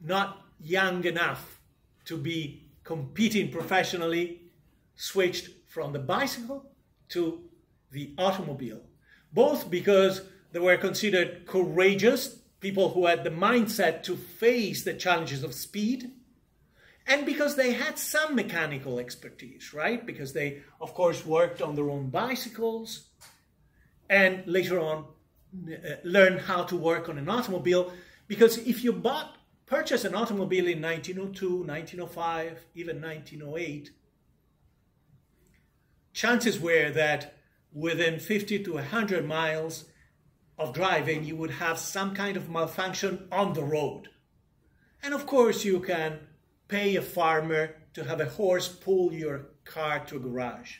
not young enough to be competing professionally switched from the bicycle to the automobile, both because they were considered courageous, people who had the mindset to face the challenges of speed, and because they had some mechanical expertise, right? Because they, of course, worked on their own bicycles and later on uh, learned how to work on an automobile. Because if you bought purchased an automobile in 1902, 1905, even 1908, chances were that within 50 to 100 miles of driving, you would have some kind of malfunction on the road. And of course, you can pay a farmer to have a horse pull your car to a garage.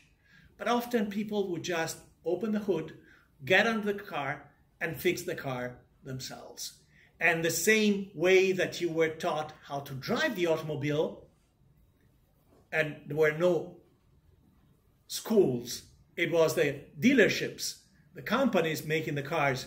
But often people would just open the hood, get under the car, and fix the car themselves. And the same way that you were taught how to drive the automobile, and there were no schools, it was the dealerships, the companies making the cars,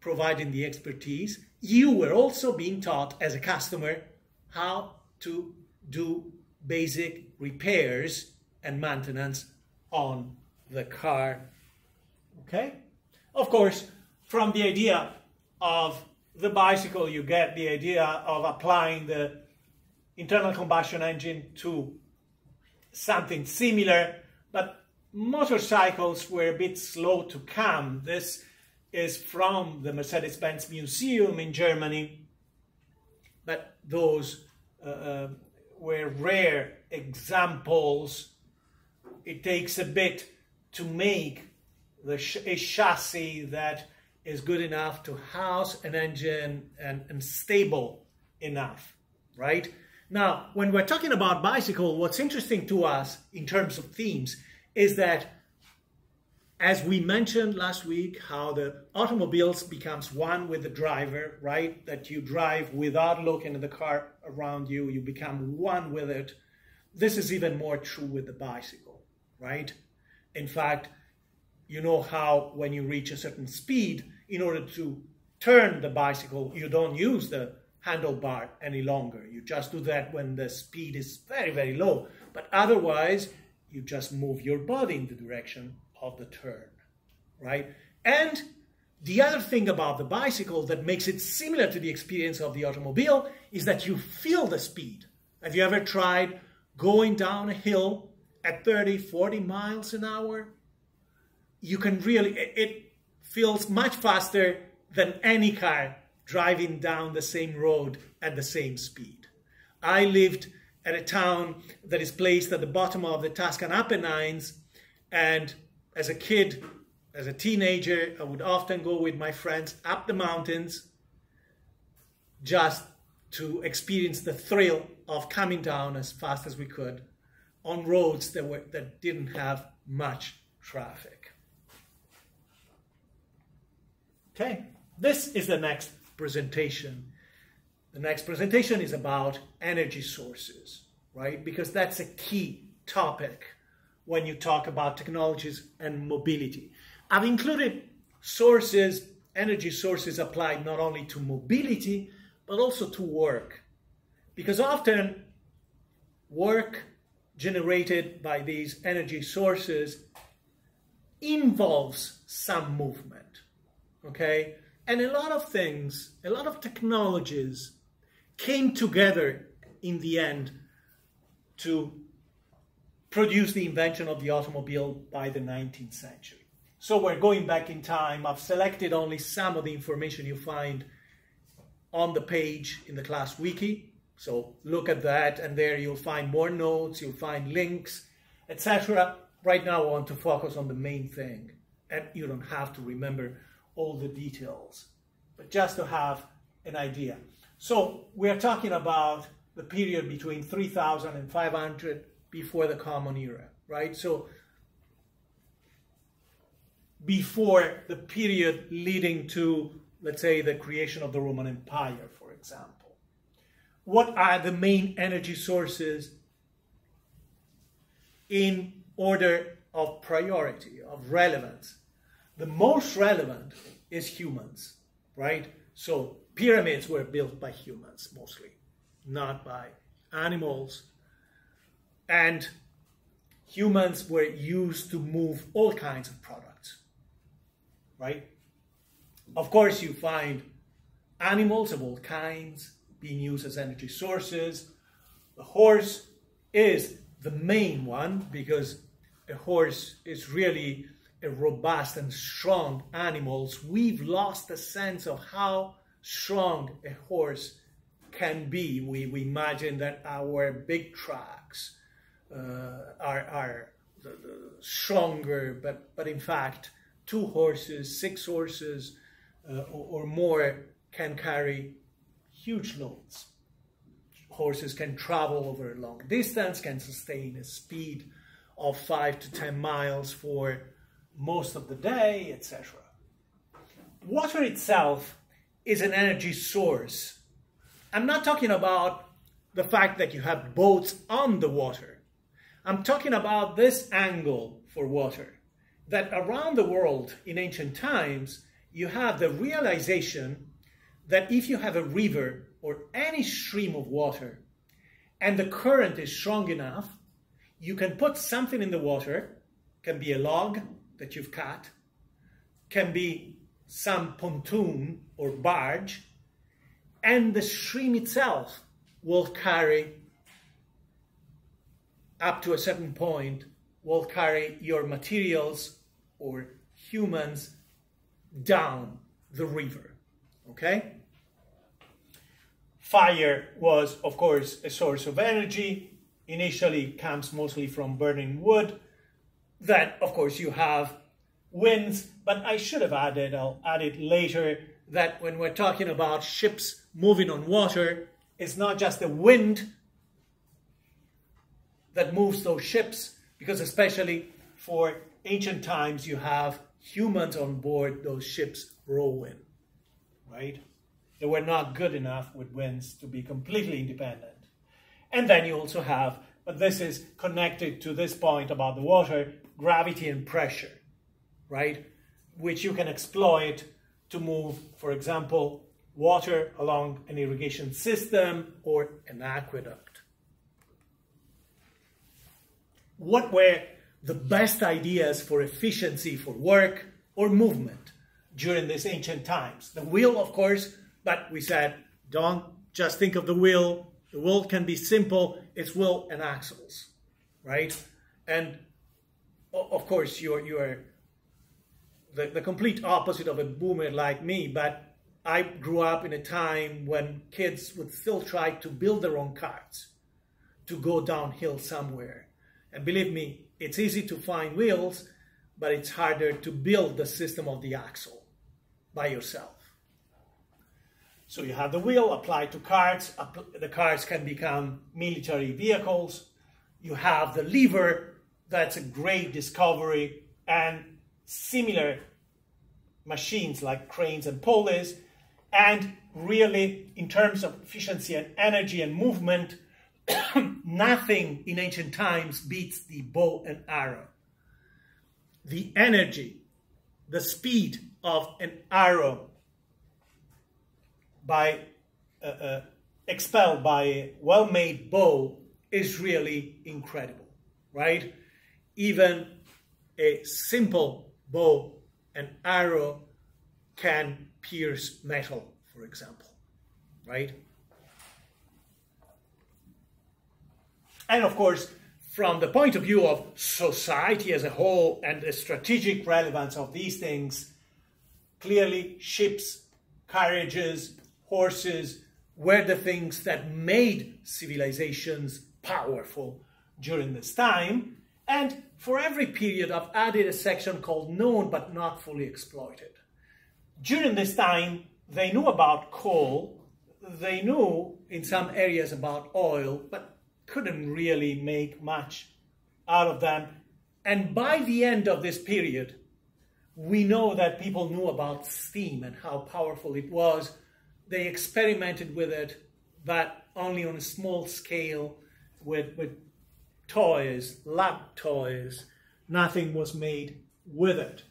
providing the expertise. You were also being taught as a customer how to do basic repairs and maintenance on the car. Okay? Of course, from the idea of the bicycle, you get the idea of applying the internal combustion engine to something similar, but motorcycles were a bit slow to come. This is from the Mercedes-Benz Museum in Germany, but those uh, uh, were rare examples. It takes a bit to make the a chassis that is good enough to house an engine and, and stable enough, right? Now, when we're talking about bicycle, what's interesting to us in terms of themes is that as we mentioned last week, how the automobiles becomes one with the driver, right? That you drive without looking at the car around you, you become one with it. This is even more true with the bicycle, right? In fact, you know how when you reach a certain speed, in order to turn the bicycle, you don't use the handlebar any longer. You just do that when the speed is very, very low. But otherwise, you just move your body in the direction of the turn, right? And The other thing about the bicycle that makes it similar to the experience of the automobile is that you feel the speed. Have you ever tried going down a hill at 30, 40 miles an hour? You can really, it feels much faster than any car driving down the same road at the same speed. I lived at a town that is placed at the bottom of the Tuscan Apennines, and as a kid, as a teenager, I would often go with my friends up the mountains just to experience the thrill of coming down as fast as we could on roads that, were, that didn't have much traffic. Okay, this is the next presentation. The next presentation is about energy sources, right? Because that's a key topic when you talk about technologies and mobility. I've included sources, energy sources applied not only to mobility, but also to work. Because often work generated by these energy sources involves some movement. Okay? And a lot of things, a lot of technologies came together in the end to produce the invention of the automobile by the 19th century. So we're going back in time. I've selected only some of the information you find on the page in the class wiki. So look at that and there you'll find more notes, you'll find links, etc. Right now I want to focus on the main thing and you don't have to remember all the details, but just to have an idea. So we're talking about the period between 3000 and 500 before the Common Era, right? So before the period leading to, let's say, the creation of the Roman Empire, for example. What are the main energy sources in order of priority, of relevance? The most relevant is humans, right? So pyramids were built by humans mostly, not by animals. And humans were used to move all kinds of products right? Of course, you find animals of all kinds being used as energy sources. The horse is the main one because a horse is really robust and strong animals, We've lost a sense of how strong a horse can be. We, we imagine that our big trucks uh, are, are the, the stronger, but, but in fact, two horses, six horses, uh, or, or more can carry huge loads. Horses can travel over a long distance, can sustain a speed of five to 10 miles for most of the day, etc. Water itself is an energy source. I'm not talking about the fact that you have boats on the water. I'm talking about this angle for water that around the world in ancient times, you have the realization that if you have a river or any stream of water and the current is strong enough, you can put something in the water, can be a log that you've cut, can be some pontoon or barge, and the stream itself will carry up to a certain point will carry your materials or humans down the river. Okay? Fire was, of course, a source of energy. Initially comes mostly from burning wood. Then, of course, you have winds, but I should have added, I'll add it later, that when we're talking about ships moving on water, it's not just the wind that moves those ships, because especially for ancient times, you have humans on board those ships rowing, right? They were not good enough with winds to be completely independent. And then you also have, but this is connected to this point about the water, gravity and pressure, right? Which you can exploit to move, for example, water along an irrigation system or an aqueduct what were the best ideas for efficiency for work or movement during these ancient times. The wheel, of course, but we said, don't just think of the wheel. The wheel can be simple. It's wheel and axles, right? And of course, you're you're the, the complete opposite of a boomer like me, but I grew up in a time when kids would still try to build their own carts to go downhill somewhere. And believe me, it's easy to find wheels, but it's harder to build the system of the axle by yourself. So you have the wheel applied to carts. The carts can become military vehicles. You have the lever. That's a great discovery. And similar machines like cranes and pulleys. And really, in terms of efficiency and energy and movement, [coughs] nothing in ancient times beats the bow and arrow. The energy, the speed of an arrow by uh, uh, expelled by a well-made bow is really incredible, right? Even a simple bow and arrow can pierce metal, for example, right? And of course, from the point of view of society as a whole and the strategic relevance of these things, clearly ships, carriages, horses were the things that made civilizations powerful during this time. And for every period, I've added a section called known but not fully exploited. During this time, they knew about coal, they knew in some areas about oil, but couldn't really make much out of them. And by the end of this period, we know that people knew about steam and how powerful it was. They experimented with it, but only on a small scale with, with toys, lab toys. Nothing was made with it.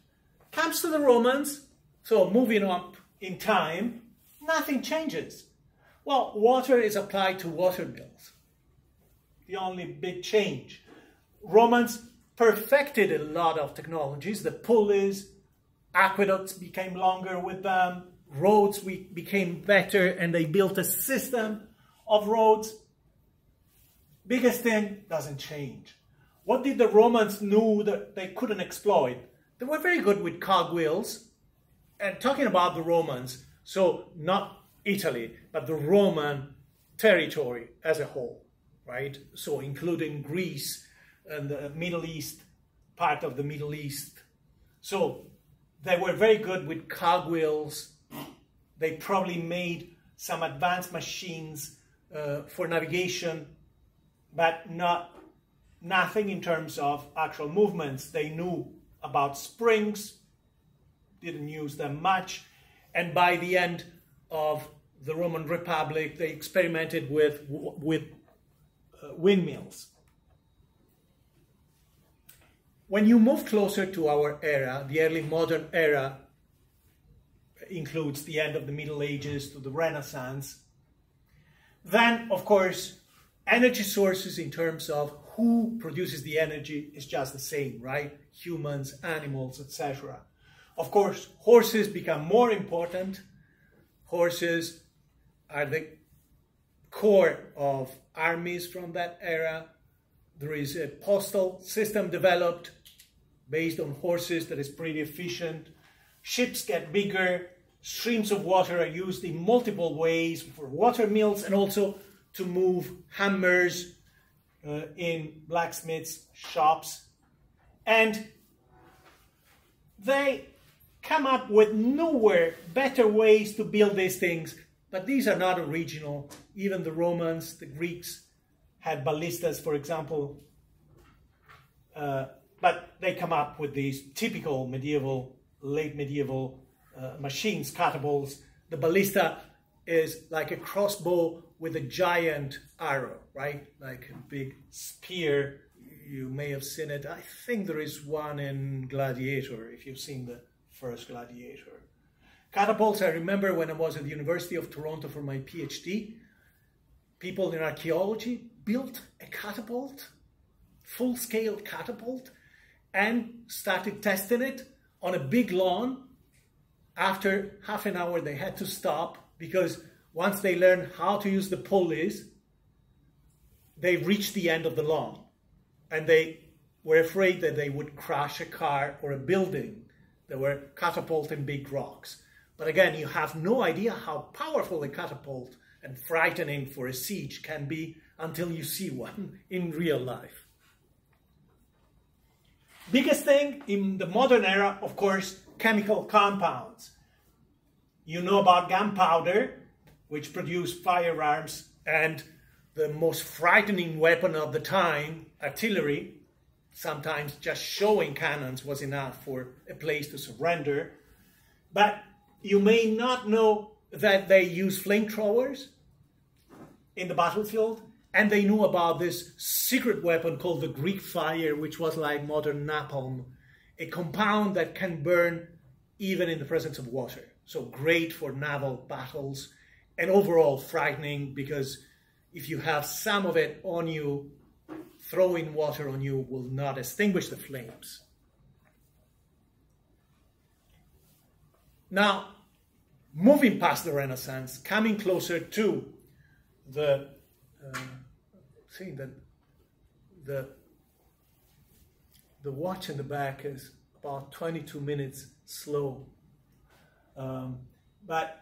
Comes to the Romans, so moving up in time, nothing changes. Well, water is applied to water mills the only big change. Romans perfected a lot of technologies. The pulleys, aqueducts became longer with them, roads we became better, and they built a system of roads. Biggest thing doesn't change. What did the Romans know that they couldn't exploit? They were very good with cogwheels. And talking about the Romans, so not Italy, but the Roman territory as a whole right? So including Greece and the Middle East, part of the Middle East. So they were very good with cogwheels. They probably made some advanced machines uh, for navigation, but not nothing in terms of actual movements. They knew about springs, didn't use them much, and by the end of the Roman Republic, they experimented with with uh, windmills. When you move closer to our era, the early modern era includes the end of the Middle Ages to the Renaissance, then, of course, energy sources in terms of who produces the energy is just the same, right? Humans, animals, etc. Of course, horses become more important. Horses are the core of armies from that era. There is a postal system developed based on horses that is pretty efficient. Ships get bigger. Streams of water are used in multiple ways for water mills and also to move hammers uh, in blacksmiths' shops. And they come up with nowhere better ways to build these things but these are not original. Even the Romans, the Greeks had ballistas, for example. Uh, but they come up with these typical medieval, late medieval uh, machines, catapults. The ballista is like a crossbow with a giant arrow, right? Like a big spear. You may have seen it. I think there is one in Gladiator, if you've seen the first Gladiator. Catapults, I remember when I was at the University of Toronto for my PhD, people in archaeology built a catapult, full scale catapult, and started testing it on a big lawn after half an hour, they had to stop because once they learned how to use the pulleys, they reached the end of the lawn and they were afraid that they would crash a car or a building. They were catapulting big rocks. But again, you have no idea how powerful a catapult and frightening for a siege can be until you see one [laughs] in real life. Biggest thing in the modern era, of course, chemical compounds. You know about gunpowder, which produced firearms, and the most frightening weapon of the time, artillery. Sometimes just showing cannons was enough for a place to surrender. But you may not know that they use flamethrowers in the battlefield, and they knew about this secret weapon called the Greek fire, which was like modern napalm, a compound that can burn even in the presence of water. So great for naval battles and overall frightening because if you have some of it on you, throwing water on you will not extinguish the flames. Now, moving past the Renaissance, coming closer to the uh, see that the the watch in the back is about 22 minutes slow. Um, but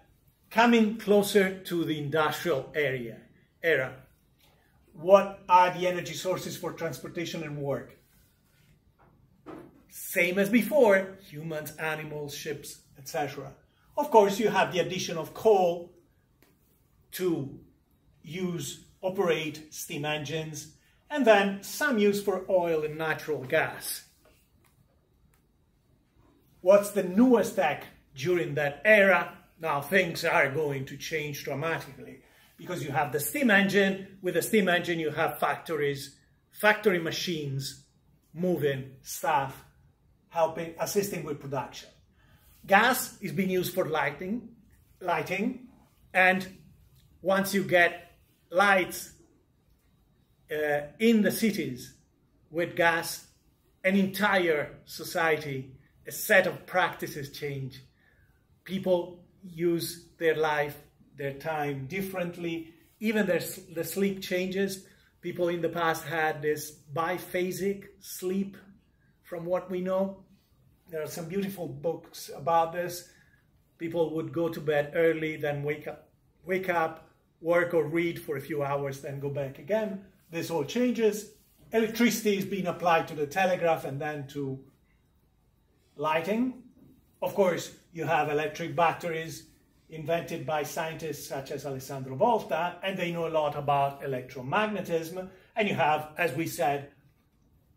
coming closer to the industrial area era, what are the energy sources for transportation and work? Same as before, humans, animals, ships, etc. Of course, you have the addition of coal to use, operate steam engines, and then some use for oil and natural gas. What's the newest tech during that era? Now things are going to change dramatically because you have the steam engine. With the steam engine, you have factories, factory machines moving stuff, helping, assisting with production. Gas is being used for lighting, lighting, and once you get lights uh, in the cities with gas, an entire society, a set of practices change. People use their life, their time differently. Even their, the sleep changes. People in the past had this biphasic sleep, from what we know. There are some beautiful books about this. People would go to bed early, then wake up, wake up, work or read for a few hours, then go back again. This all changes. Electricity is being applied to the telegraph and then to lighting. Of course, you have electric batteries invented by scientists such as Alessandro Volta, and they know a lot about electromagnetism. And you have, as we said,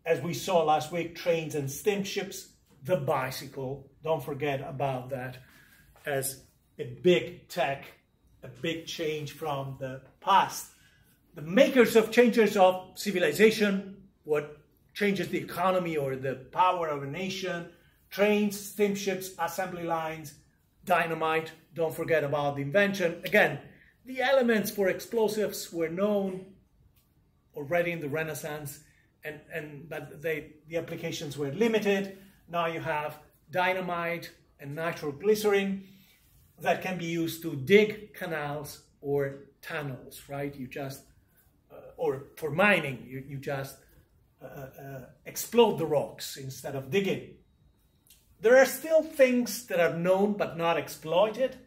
as we saw last week, trains and steamships, the bicycle. Don't forget about that as a big tech a big change from the past. The makers of changes of civilization, what changes the economy or the power of a nation, trains, steamships, assembly lines, dynamite, don't forget about the invention. Again, the elements for explosives were known already in the Renaissance, and, and but they, the applications were limited. Now you have dynamite and nitroglycerin, that can be used to dig canals or tunnels, right? You just, uh, or for mining, you, you just uh, uh, explode the rocks instead of digging. There are still things that are known but not exploited.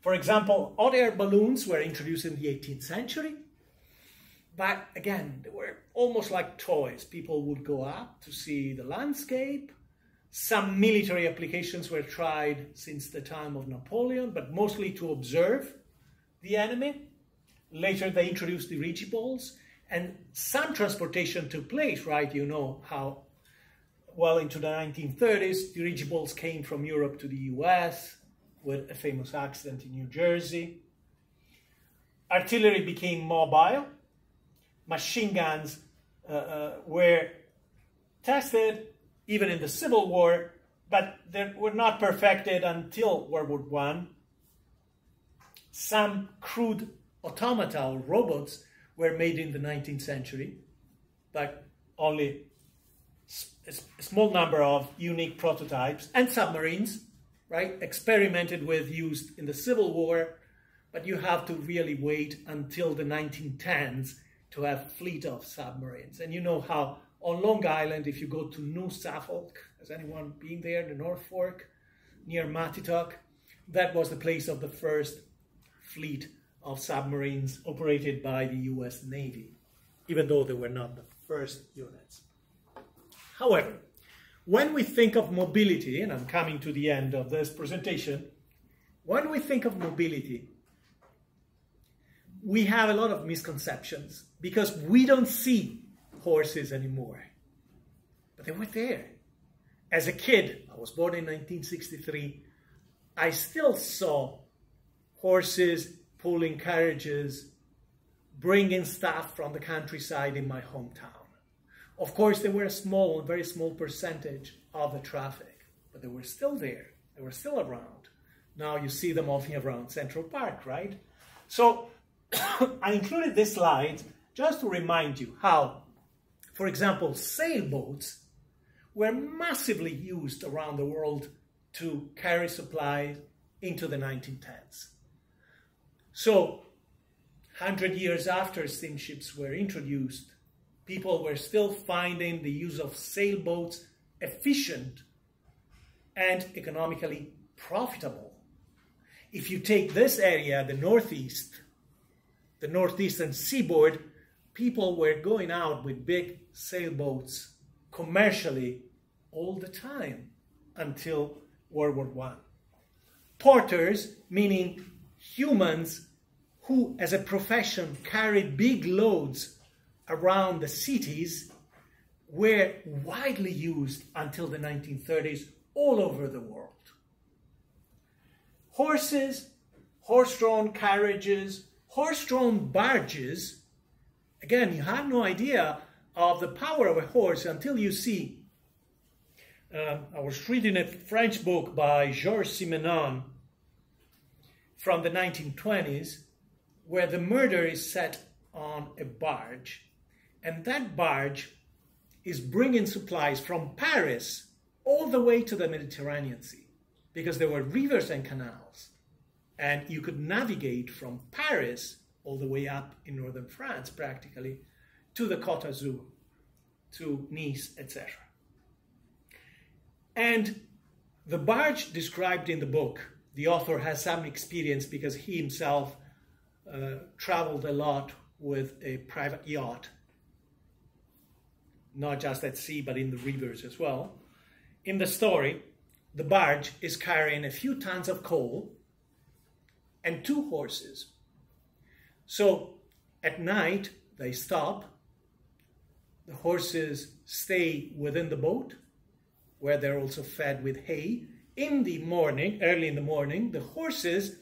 For example, hot air balloons were introduced in the 18th century. But again, they were almost like toys. People would go up to see the landscape, some military applications were tried since the time of Napoleon, but mostly to observe the enemy. Later, they introduced the dirigibles, and some transportation took place, right? You know how, well, into the 1930s, dirigibles came from Europe to the US with a famous accident in New Jersey. Artillery became mobile. Machine guns uh, uh, were tested even in the Civil War, but they were not perfected until World War I. Some crude automata or robots were made in the 19th century, but only a small number of unique prototypes and submarines. right? Experimented with, used in the Civil War, but you have to really wait until the 1910s to have fleet of submarines. And you know how on Long Island, if you go to New Suffolk, has anyone been there, the North Fork, near Mattituck, that was the place of the first fleet of submarines operated by the US Navy, even though they were not the first units. However, when we think of mobility, and I'm coming to the end of this presentation, when we think of mobility, we have a lot of misconceptions because we don't see horses anymore. But they were there. As a kid, I was born in 1963, I still saw horses pulling carriages, bringing stuff from the countryside in my hometown. Of course, they were a small, very small percentage of the traffic, but they were still there. They were still around. Now you see them often around Central Park, right? So [coughs] I included this slide just to remind you how, for example, sailboats were massively used around the world to carry supplies into the 1910s. So, 100 years after steamships were introduced, people were still finding the use of sailboats efficient and economically profitable. If you take this area, the Northeast, the Northeastern seaboard, people were going out with big sailboats commercially all the time until World War One. Porters, meaning humans who, as a profession, carried big loads around the cities, were widely used until the 1930s all over the world. Horses, horse drawn carriages, horse drawn barges, again, you have no idea of the power of a horse until you see um, I was reading a French book by Georges Simenon from the 1920s, where the murder is set on a barge, and that barge is bringing supplies from Paris all the way to the Mediterranean Sea, because there were rivers and canals, and you could navigate from Paris all the way up in northern France, practically, to the Côte d'Azur, to Nice, etc. And the barge described in the book, the author has some experience because he himself uh, traveled a lot with a private yacht, not just at sea, but in the rivers as well. In the story, the barge is carrying a few tons of coal and two horses. So at night, they stop, the horses stay within the boat, where they're also fed with hay. In the morning, early in the morning, the horses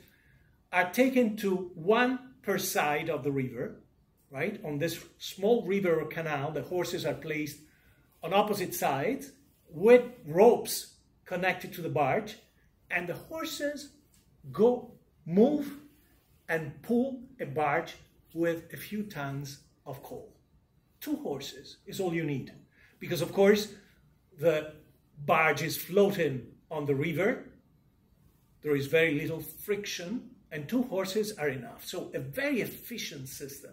are taken to one per side of the river, right? On this small river or canal, the horses are placed on opposite sides with ropes connected to the barge, and the horses go move and pull a barge with a few tons of coal. Two horses is all you need. Because, of course, the barge is floating on the river. There is very little friction, and two horses are enough. So, a very efficient system.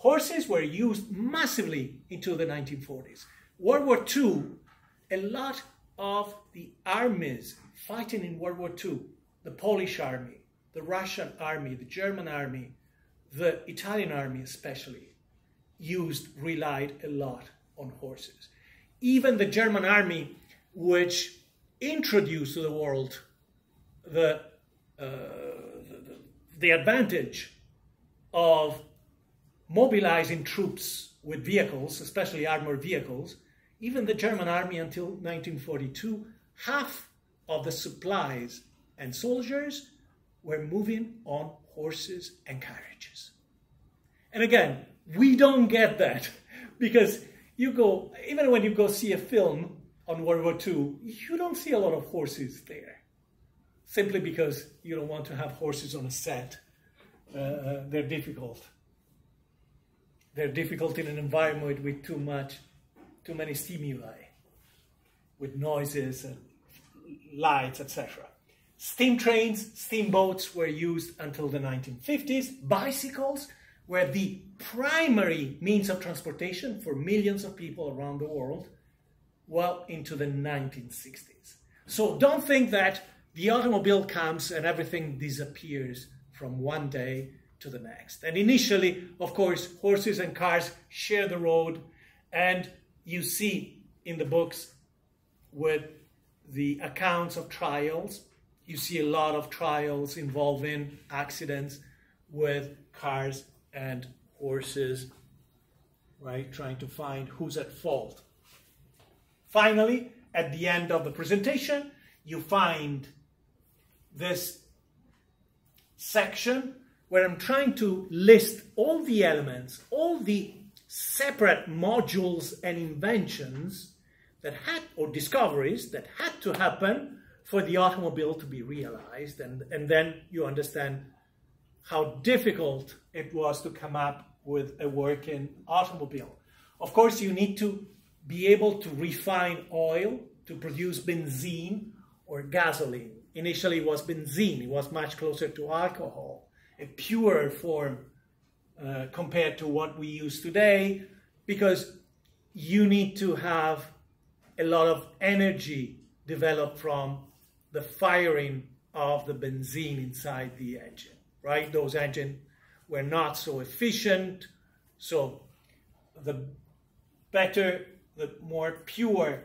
Horses were used massively into the 1940s. World War II, a lot of the armies fighting in World War II, the Polish army, the Russian army, the German army, the Italian army especially, used, relied a lot on horses. Even the German army which introduced to the world the, uh, the, the advantage of mobilizing troops with vehicles, especially armored vehicles, even the German army until 1942, half of the supplies and soldiers were moving on horses and carriages. And again, we don't get that [laughs] because you go, even when you go see a film on World War II, you don't see a lot of horses there, simply because you don't want to have horses on a set. Uh, uh, they're difficult. They're difficult in an environment with too much, too many stimuli, with noises and lights, etc. Steam trains, steamboats were used until the 1950s. Bicycles were the primary means of transportation for millions of people around the world well into the 1960s. So don't think that the automobile comes and everything disappears from one day to the next. And initially, of course, horses and cars share the road, and you see in the books with the accounts of trials, you see a lot of trials involving accidents with cars and horses, right? Trying to find who's at fault. Finally, at the end of the presentation, you find this section where I'm trying to list all the elements, all the separate modules and inventions that had, or discoveries that had to happen for the automobile to be realized. And, and then you understand how difficult it was to come up with a working automobile. Of course, you need to be able to refine oil to produce benzene or gasoline. Initially, it was benzene, it was much closer to alcohol, a purer form uh, compared to what we use today, because you need to have a lot of energy developed from the firing of the benzene inside the engine, right? Those engines were not so efficient, so the better, the more pure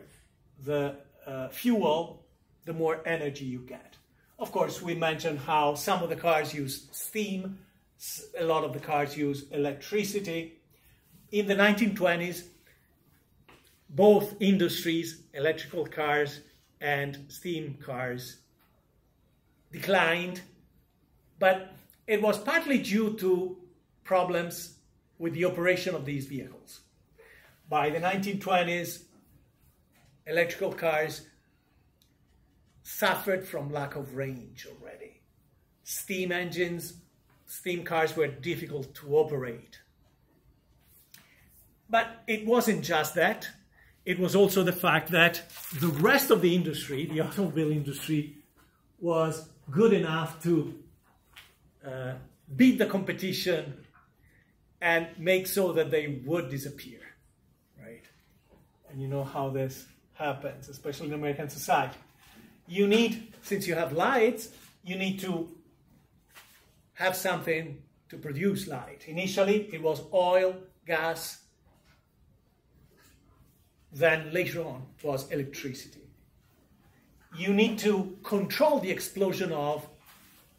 the uh, fuel, the more energy you get. Of course, we mentioned how some of the cars use steam, a lot of the cars use electricity. In the 1920s, both industries, electrical cars and steam cars, declined, but it was partly due to problems with the operation of these vehicles. By the 1920s, electrical cars suffered from lack of range already. Steam engines, steam cars were difficult to operate. But it wasn't just that. It was also the fact that the rest of the industry, the automobile industry, was good enough to uh, beat the competition and make so that they would disappear, right? And you know how this happens, especially in American society. You need, since you have lights, you need to have something to produce light. Initially, it was oil, gas, then later on was electricity. You need to control the explosion of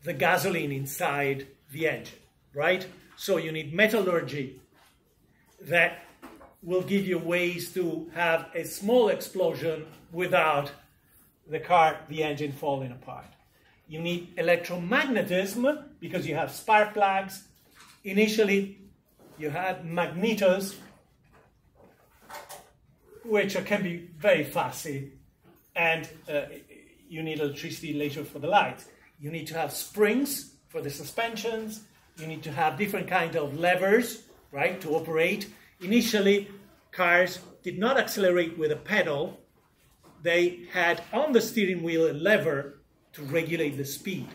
the gasoline inside the engine, right? So you need metallurgy that will give you ways to have a small explosion without the car, the engine falling apart. You need electromagnetism because you have spark plugs. Initially, you had magnetos, which can be very fussy, and uh, you need electricity later for the lights. You need to have springs for the suspensions. You need to have different kind of levers, right, to operate. Initially, cars did not accelerate with a pedal. They had on the steering wheel a lever to regulate the speed.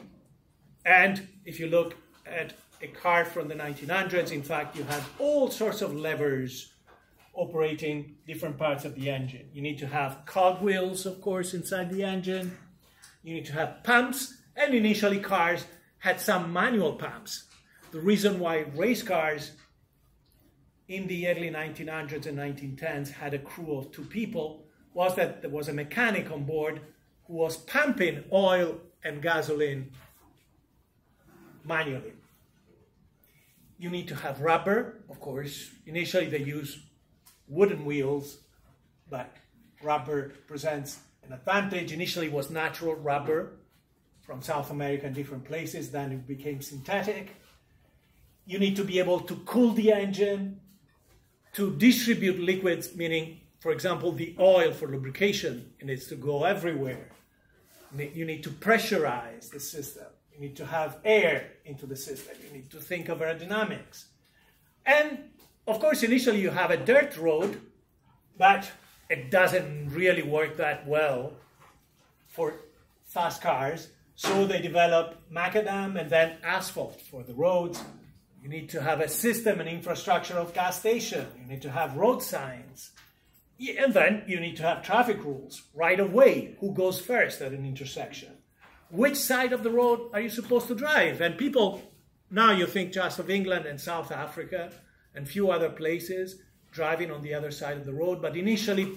And if you look at a car from the 1900s, in fact, you had all sorts of levers operating different parts of the engine. You need to have cogwheels, of course, inside the engine. You need to have pumps, and initially cars had some manual pumps. The reason why race cars in the early 1900s and 1910s had a crew of two people was that there was a mechanic on board who was pumping oil and gasoline manually. You need to have rubber, of course. Initially, they use wooden wheels, but rubber presents an advantage. Initially, was natural rubber from South America and different places. Then it became synthetic. You need to be able to cool the engine, to distribute liquids, meaning, for example, the oil for lubrication needs to go everywhere. You need to pressurize the system. You need to have air into the system. You need to think of aerodynamics. And of course, initially you have a dirt road, but it doesn't really work that well for fast cars. So they develop macadam and then asphalt for the roads. You need to have a system and infrastructure of gas station. You need to have road signs. And then you need to have traffic rules, right of way, who goes first at an intersection. Which side of the road are you supposed to drive? And people, now you think just of England and South Africa and few other places driving on the other side of the road, but initially,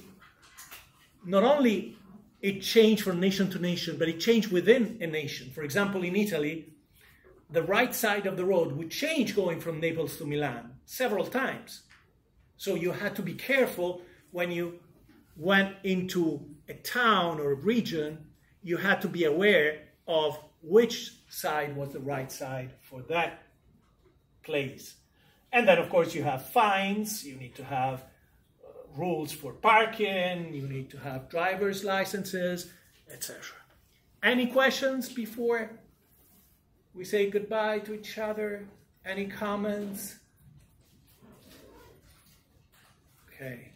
not only it changed from nation to nation, but it changed within a nation. For example, in Italy, the right side of the road would change going from Naples to Milan several times. So you had to be careful when you went into a town or a region, you had to be aware of which side was the right side for that place. And then, of course, you have fines, you need to have uh, rules for parking, you need to have driver's licenses, etc. Any questions before we say goodbye to each other? Any comments? Okay.